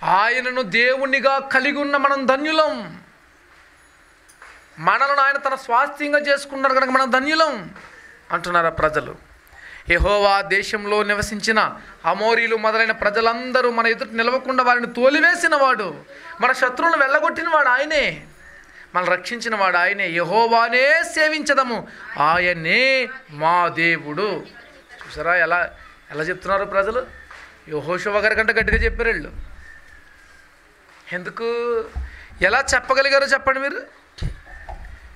ఆయనను దేవునిగా కలిగి ఉన్న మనం ధన్యులం. మనలను ఆయన తన స్వాస్థ్యంగా చేసుకున్నారు కనుక మనం ధన్యులం అంటున్నారు ప్రజలు. యహోవా దేశంలో నివసించిన అమోరీలు మొదలైన ప్రజలందరూ మన ఎదుట నిలవకుండా వారిని తోలివేసిన వాడు మన శత్రువులను వెళ్ళగొట్టిన వాడు ఆయనే. మనం రక్షించిన వాడు ఆయనే. యహోవానే సేవించదము. ఆయనే మా దేవుడు. చూసారా ఎలా ఎలా చెప్తున్నారు ప్రజలు? యహోషవ గారి కంటే గట్టిగా చెప్పారు వీళ్ళు. ఎందుకు? ఎలా చెప్పగలిగారు చెప్పండి మీరు?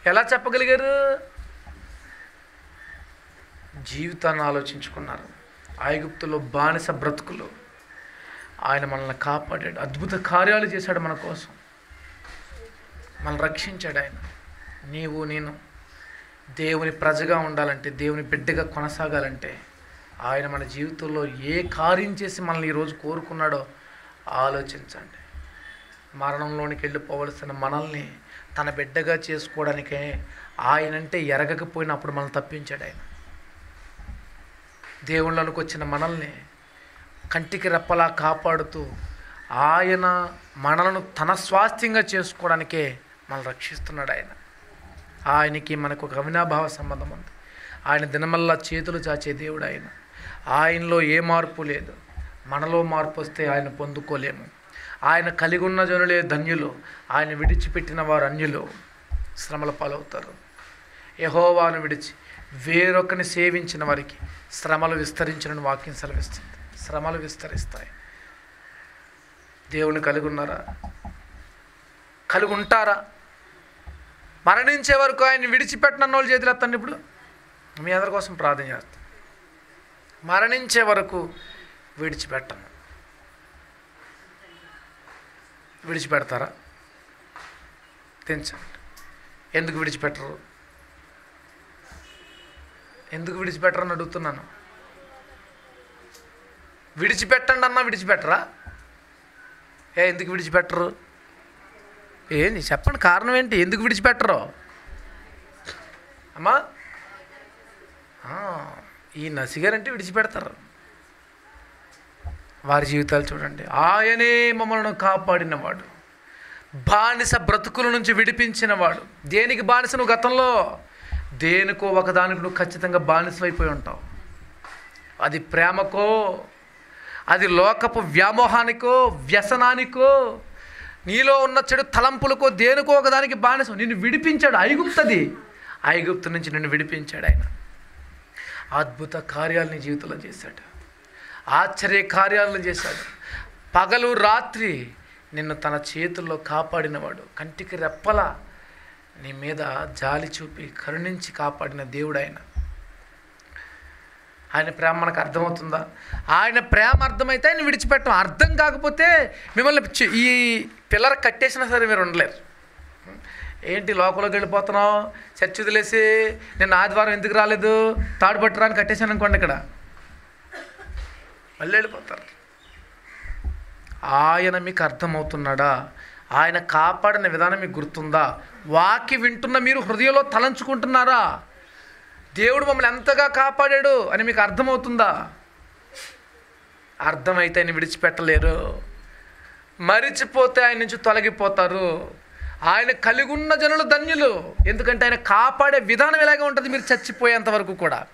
ఎలా చెప్పగలిగారు? జీవితాన్ని ఆలోచించుకున్నారు. ఐగుప్తులో బానిస బ్రతుకులు. ఆయన మనల్ని కాపాడాడు. అద్భుత కార్యాలు చేశాడు మన కోసం. మనల్ని రక్షించాడు ఆయన. నీవు నేను దేవుని ప్రజగా ఉండాలంటే దేవుని బిడ్డగా కొనసాగాలంటే ఆయన మన జీవితంలో ఏ కార్యం చేసి మనల్ని ఈరోజు కోరుకున్నాడో ఆలోచించండి. మరణంలోనికి వెళ్ళిపోవలసిన మనల్ని తన బిడ్డగా చేసుకోవడానికే ఆయనంటే ఎరగకపోయినప్పుడు మనల్ని తప్పించాడు ఆయన. దేవుళ్ళనికి వచ్చిన మనల్ని కంటికి రెప్పలా కాపాడుతూ ఆయన మనలను తన స్వాస్థ్యంగా చేసుకోవడానికే మనల్ని రక్షిస్తున్నాడు ఆయన. ఆయనకి మనకు ఒక అవినాభావ సంబంధం ఉంది. ఆయన దినమల్లా చేతులు చాచే దేవుడు ఆయన. ఆయనలో ఏ మార్పు లేదు. మనలో మార్పు వస్తే ఆయన పొందుకోలేము. ఆయన కలిగి ఉన్న జనులే ధన్యులు. ఆయన విడిచిపెట్టిన వారు అన్యులు. శ్రమల పాలవుతారు. యహోవాను విడిచి వేరొకని సేవించిన వారికి శ్రమలు విస్తరించిన వాక్యం సెలవిస్తుంది. శ్రమలు విస్తరిస్తాయి. దేవుని కలిగి ఉన్నారా కలిగి ఉంటారా మరణించే వరకు ఆయన విడిచిపెట్టిన వాళ్ళు చేతులు ఎత్తండి ఇప్పుడు. మీ అందరి కోసం ప్రార్థన చేస్తాను మరణించే వరకు విడిచిపెట్టను. విడిచిపెడతారా? తెంచండి. ఎందుకు విడిచిపెట్టరు? ఎందుకు విడిచిపెట్టరని అడుగుతున్నాను. విడిచిపెట్టండి అన్నా విడిచిపెట్టరా? ఏ ఎందుకు విడిచిపెట్టరు? ఏంది చెప్పండి కారణం ఏంటి? ఎందుకు విడిచిపెట్టరు? అమ్మా. ఈ నసిగారంటే విడిచిపెడతారు. వారి జీవితాలు చూడండి. ఆయనే మమ్మల్ని కాపాడినవాడు. బానిస బ్రతుకుల నుంచి విడిపించినవాడు. దేనికి బానిస? నువ్వు గతంలో దేనికో ఒకదానికి నువ్వు ఖచ్చితంగా బానిసమైపోయి ఉంటావు. అది ప్రేమకో అది లోకపు వ్యామోహానికో వ్యసనానికో నీలో ఉన్న చెడు తలంపులకో దేనికో ఒకదానికి బానిసం. నిన్ను విడిపించాడు ఐగుప్తది. ఐగుప్తు నుంచి నిన్ను విడిపించాడు ఆయన. అద్భుత కార్యాలని జీవితంలో చేశాడు. ఆశ్చర్య కార్యాలను చేశాడు. పగలు రాత్రి నిన్ను తన చేతుల్లో కాపాడినవాడు. కంటికి రెప్పల నీ మీద జాలి చూపి కరుణించి కాపాడిన దేవుడు ఆయన ఆయన ప్రేమ మనకు అర్థమవుతుందా? ఆయన ప్రేమ అర్థమైతే ఆయన విడిచిపెట్టం. అర్థం కాకపోతే మిమ్మల్ని ఈ పిల్లర్ కట్టేసినా సరే మీరు ఉండలేరు. ఏంటి లోపలికి వెళ్ళిపోతున్నావు? చర్చి వదిలేసి నేను ఆదివారం ఎందుకు రాలేదు? తాడు పట్టురాని కట్టేశాను అనుకోండి ఇక్కడ. మళ్ళీ వెళ్ళిపోతారు. ఆయన మీకు అర్థమవుతున్నాడా? ఆయన కాపాడిన విధానం మీకు గుర్తుందా? వాకి వింటున్న మీరు హృదయంలో తలంచుకుంటున్నారా? దేవుడు మమ్మల్ని ఎంతగా కాపాడాడు అని మీకు అర్థమవుతుందా? అర్థమైతే ఆయన విడిచిపెట్టలేరు. మరిచిపోతే ఆయన నుంచి తొలగిపోతారు. ఆయన కలిగి ఉన్న జనులు ధన్యులు. ఎందుకంటే ఆయన కాపాడే విధానం ఎలాగే ఉంటుంది మీరు చచ్చిపోయేంత వరకు కూడా.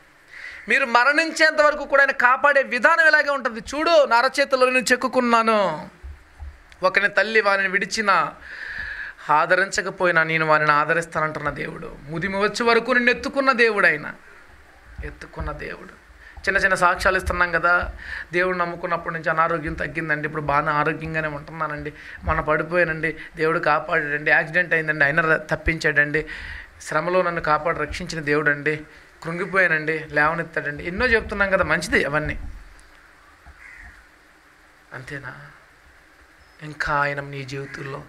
మీరు మరణించేంత వరకు కూడా ఆయన కాపాడే విధానం ఎలాగే ఉంటుంది చూడు నా అరచేతిలో నేను చెక్కుకున్నాను. ఒకని తల్లి వారిని విడిచిన ఆదరించకపోయినా నేను వారిని ఆదరిస్తానంటున్న దేవుడు. ముదిమి వచ్చే వరకు నిన్ను ఎత్తుకున్న దేవుడు ఆయన. ఎత్తుకున్న దేవుడు. చిన్న చిన్న సాక్ష్యాలు ఇస్తున్నాం కదా. దేవుడు నమ్ముకున్నప్పటి నుంచి అనారోగ్యం తగ్గిందండి. ఇప్పుడు బాగా ఆరోగ్యంగానే ఉంటున్నానండి. మన పడిపోయానండి. దేవుడు కాపాడాడండి. యాక్సిడెంట్ అయిందండి. ఆయన తప్పించాడండి. శ్రమలో నన్ను కాపాడి రక్షించిన దేవుడు అండి కృంగిపోయానండి లేవనెత్తాడండి. ఎన్నో చెప్తున్నాం కదా మంచిది అవన్నీ. అంతేనా? ఇంకా ఆయన నీ జీవితంలో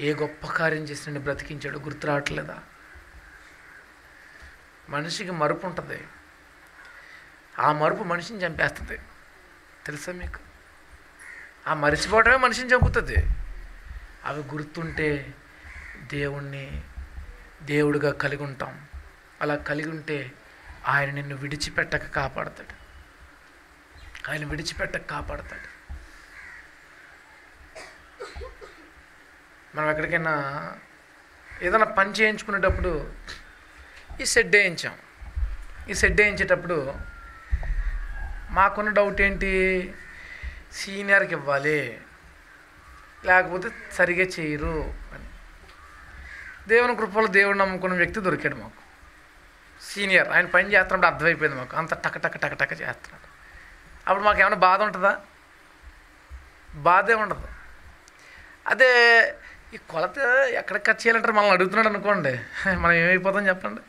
ఏ గొప్ప కార్యం చేసి బ్రతికించాడు గుర్తు రావట్లేదా? మనిషికి మరుపు ఉంటుంది. ఆ మరుపు మనిషిని చంపేస్తుంది. తెలుసా మీకు? ఆ మరిచిపోవటమే మనిషిని చంపుతుంది. అవి గుర్తుంటే దేవుణ్ణి దేవుడిగా కలిగి ఉంటాం. అలా కలిగి ఉంటే ఆయన నిన్ను విడిచిపెట్టక కాపాడతాడు. ఆయన విడిచిపెట్టక కాపాడతాడు. మనం ఎక్కడికైనా ఏదైనా పని చేయించుకునేటప్పుడు ఈ సెడ్ వేయించాం. ఈ సెడ్ వేయించేటప్పుడు మాకున్న డౌట్ ఏంటి? సీనియర్కి ఇవ్వాలి. లేకపోతే సరిగా చేయరు అని. దేవుని కృపలో దేవుడు నమ్ముకున్న వ్యక్తి దొరికాడు మాకు. సీనియర్. ఆయన పని చేస్తున్నప్పుడు అర్థమైపోయింది మాకు. అంత టక టక టక టక చేస్తున్నాడు. అప్పుడు మాకు ఏమైనా బాధ ఉంటుందా? బాధే ఉండదు. అదే ఈ కొలత ఎక్కడ కట్ చేయాలంటారు మనల్ని అడుగుతున్నాడు అనుకోండి. మనం ఏమైపోతాం చెప్పండి.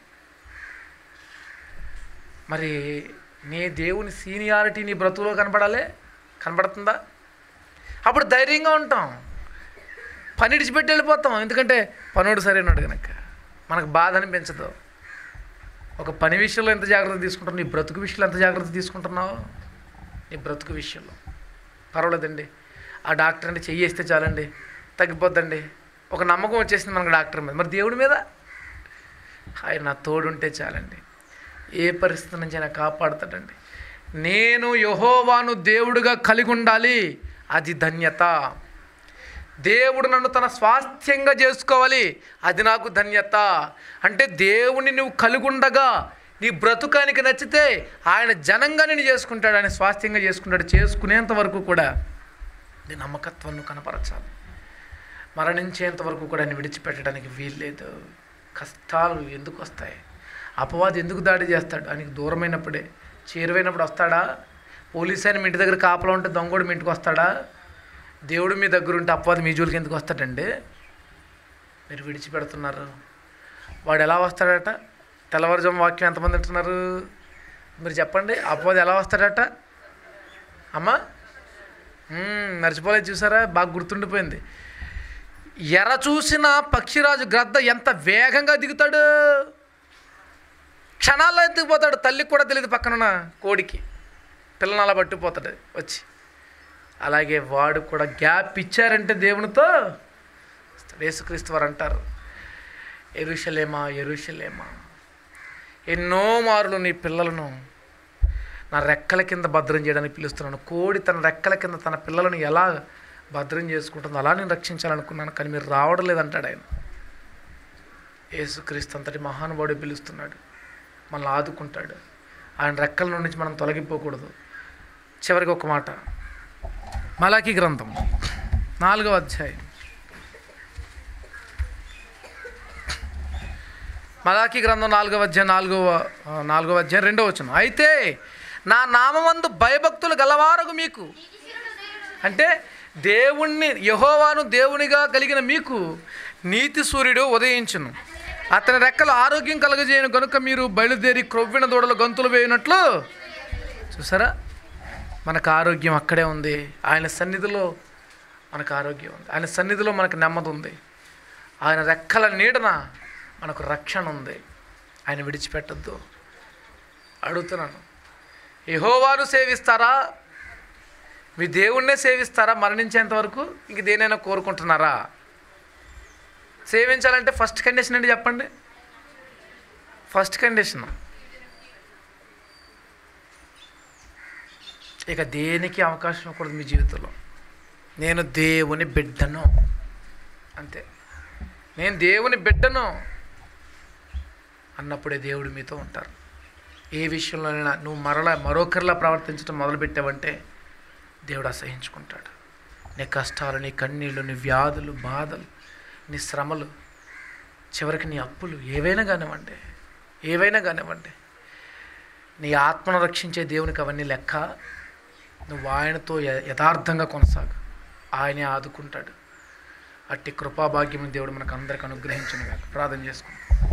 మరి నీ దేవుని సీనియారిటీ నీ బ్రతుకులో కనపడాలి? కనపడుతుందా? అప్పుడు ధైర్యంగా ఉంటాం. పని ఇడిచిపెట్టి వెళ్ళిపోతాం. ఎందుకంటే పనుడు సరైనడు కనుక మనకు బాధ అనిపించదు. ఒక పని విషయంలో ఎంత జాగ్రత్త తీసుకుంటున్నావు? నీ బ్రతుకు విషయంలో ఎంత జాగ్రత్త తీసుకుంటున్నావు? నీ బ్రతుకు విషయంలో. పర్వాలేదండి. ఆ డాక్టర్ అంటే చెయ్యేస్తే చాలండి. తగ్గిపోద్దండి. ఒక నమ్మకం వచ్చేసింది మనకు డాక్టర్ మీద. మరి దేవుడి మీద? ఆయన నా తోడుంటే చాలండి. ఏ పరిస్థితి నుంచి ఆయన కాపాడుతాడండి. నేను యహోవాను దేవుడుగా కలిగి ఉండాలి. అది ధన్యత. దేవుడు నన్ను తన స్వాస్థ్యంగా చేసుకోవాలి. అది నాకు ధన్యత. అంటే దేవుని నువ్వు కలిగుండగా నీ బ్రతుకానికి నచ్చితే ఆయన జనంగా నేను చేసుకుంటాడు ఆయన స్వాస్థ్యంగా చేసుకుంటాడు. చేసుకునేంత వరకు కూడా నీ నమ్మకత్వం కనపరచాలి. మరణించేంత వరకు కూడా నేను విడిచిపెట్టడానికి వీల్లేదు. కష్టాలు ఎందుకు వస్తాయి? అపవాది ఎందుకు దాడి చేస్తాడు? ఆయనకి దూరమైనప్పుడే. చేరువైనప్పుడు వస్తాడా? పోలీస్ ఆయన మీ ఇంటి దగ్గర కాపలా ఉంటే దొంగోడు మీ ఇంటికి వస్తాడా? దేవుడు మీ దగ్గర ఉంటే అపవాది మీ జోలికి ఎందుకు వస్తాడండి? మీరు విడిచిపెడుతున్నారు. వాడు ఎలా వస్తాడట? తెల్లవారుజాము వాక్యం ఎంతమంది అంటున్నారు మీరు చెప్పండి. అపవాది ఎలా వస్తాడట? అమ్మా? మర్చిపోలేదు చూసారా? బాగా గుర్తుండిపోయింది. ఎర చూసిన పక్షిరాజు గ్రద్ద ఎంత వేగంగా దిగుతాడు? క్షణాల్లో ఎత్తుకుపోతాడు తల్లికి కూడా తెలియదు పక్కనున్న కోడికి. పిల్లనాల పట్టుకుపోతాడు. పట్టిపోతాడు వచ్చి. అలాగే వాడు కూడా గ్యాప్ ఇచ్చారంటే దేవునితో. యేసుక్రీస్తు వారు అంటారు ఎరుషలేమా ఎరుషలేమా ఎన్నో మారులు నీ పిల్లలను నా రెక్కల కింద భద్రం చేయడానికి పిలుస్తున్నాను. కోడి తన రెక్కల కింద తన పిల్లలను ఎలా భద్రం చేసుకుంటుందో అలా నేను రక్షించాలనుకున్నాను కానీ మీరు రావడం లేదంటాడు ఆయన. యేసుక్రీస్తు అంతటి మహానుభావుడు పిలుస్తున్నాడు మనల్ని ఆదుకుంటాడు. ఆయన రెక్కల నుండి మనం తొలగిపోకూడదు. చివరికి ఒక మాట మలాకి గ్రంథం నాలుగవ అధ్యాయం. మలాకి గ్రంథం నాలుగవ అధ్యాయం నాలుగవ నాలుగవ అధ్యాయం రెండవ వచ్చిన అయితే నా నామందు భయభక్తులు గలవారకు మీకు. అంటే దేవుణ్ణి యహోవాను దేవునిగా కలిగిన మీకు నీతి సూర్యుడు ఉదయించును. అతని రెక్కలు ఆరోగ్యం కలగజేయను కనుక మీరు బయలుదేరి క్రొవ్విన దూడలు గంతులు వేయనట్లు. చూసారా? మనకు ఆరోగ్యం అక్కడే ఉంది. ఆయన సన్నిధిలో మనకు ఆరోగ్యం ఉంది. ఆయన సన్నిధిలో మనకు నెమ్మది ఉంది. ఆయన రెక్కల నీడన మనకు రక్షణ ఉంది. ఆయన విడిచిపెట్టద్దు. అడుగుతున్నాను. యహోవాను సేవిస్తారా? మీ దేవుణ్ణే సేవిస్తారా? మరణించేంత వరకు ఇంక దేనైనా కోరుకుంటున్నారా? సేవించాలంటే ఫస్ట్ కండిషన్ ఏంటి చెప్పండి? ఫస్ట్ కండిషన్ ఇక దేనికి అవకాశం ఇవ్వకూడదు మీ జీవితంలో? నేను దేవుని బిడ్డను. అంతే. నేను దేవుని బిడ్డను అన్నప్పుడే దేవుడు మీతో ఉంటారు. ఏ విషయంలోనైనా నువ్వు మరలా మరొకరిలా ప్రవర్తించడం మొదలుపెట్టావంటే దేవుడు అసహించుకుంటాడు. నీ కష్టాలు నీ కన్నీళ్ళు నీ వ్యాధులు బాధలు నీ శ్రమలు చివరికి నీ అప్పులు ఏవైనా కానివ్వండి ఏవైనా కానివ్వండి. నీ ఆత్మను రక్షించే దేవునికి అవన్నీ లెక్క. నువ్వు ఆయనతో యథార్థంగా కొనసాగు. ఆయనే ఆదుకుంటాడు. అట్టి కృపాభాగ్యం దేవుడు మనకు అందరికి అనుగ్రహించిన ప్రార్థన చేసుకుంటాం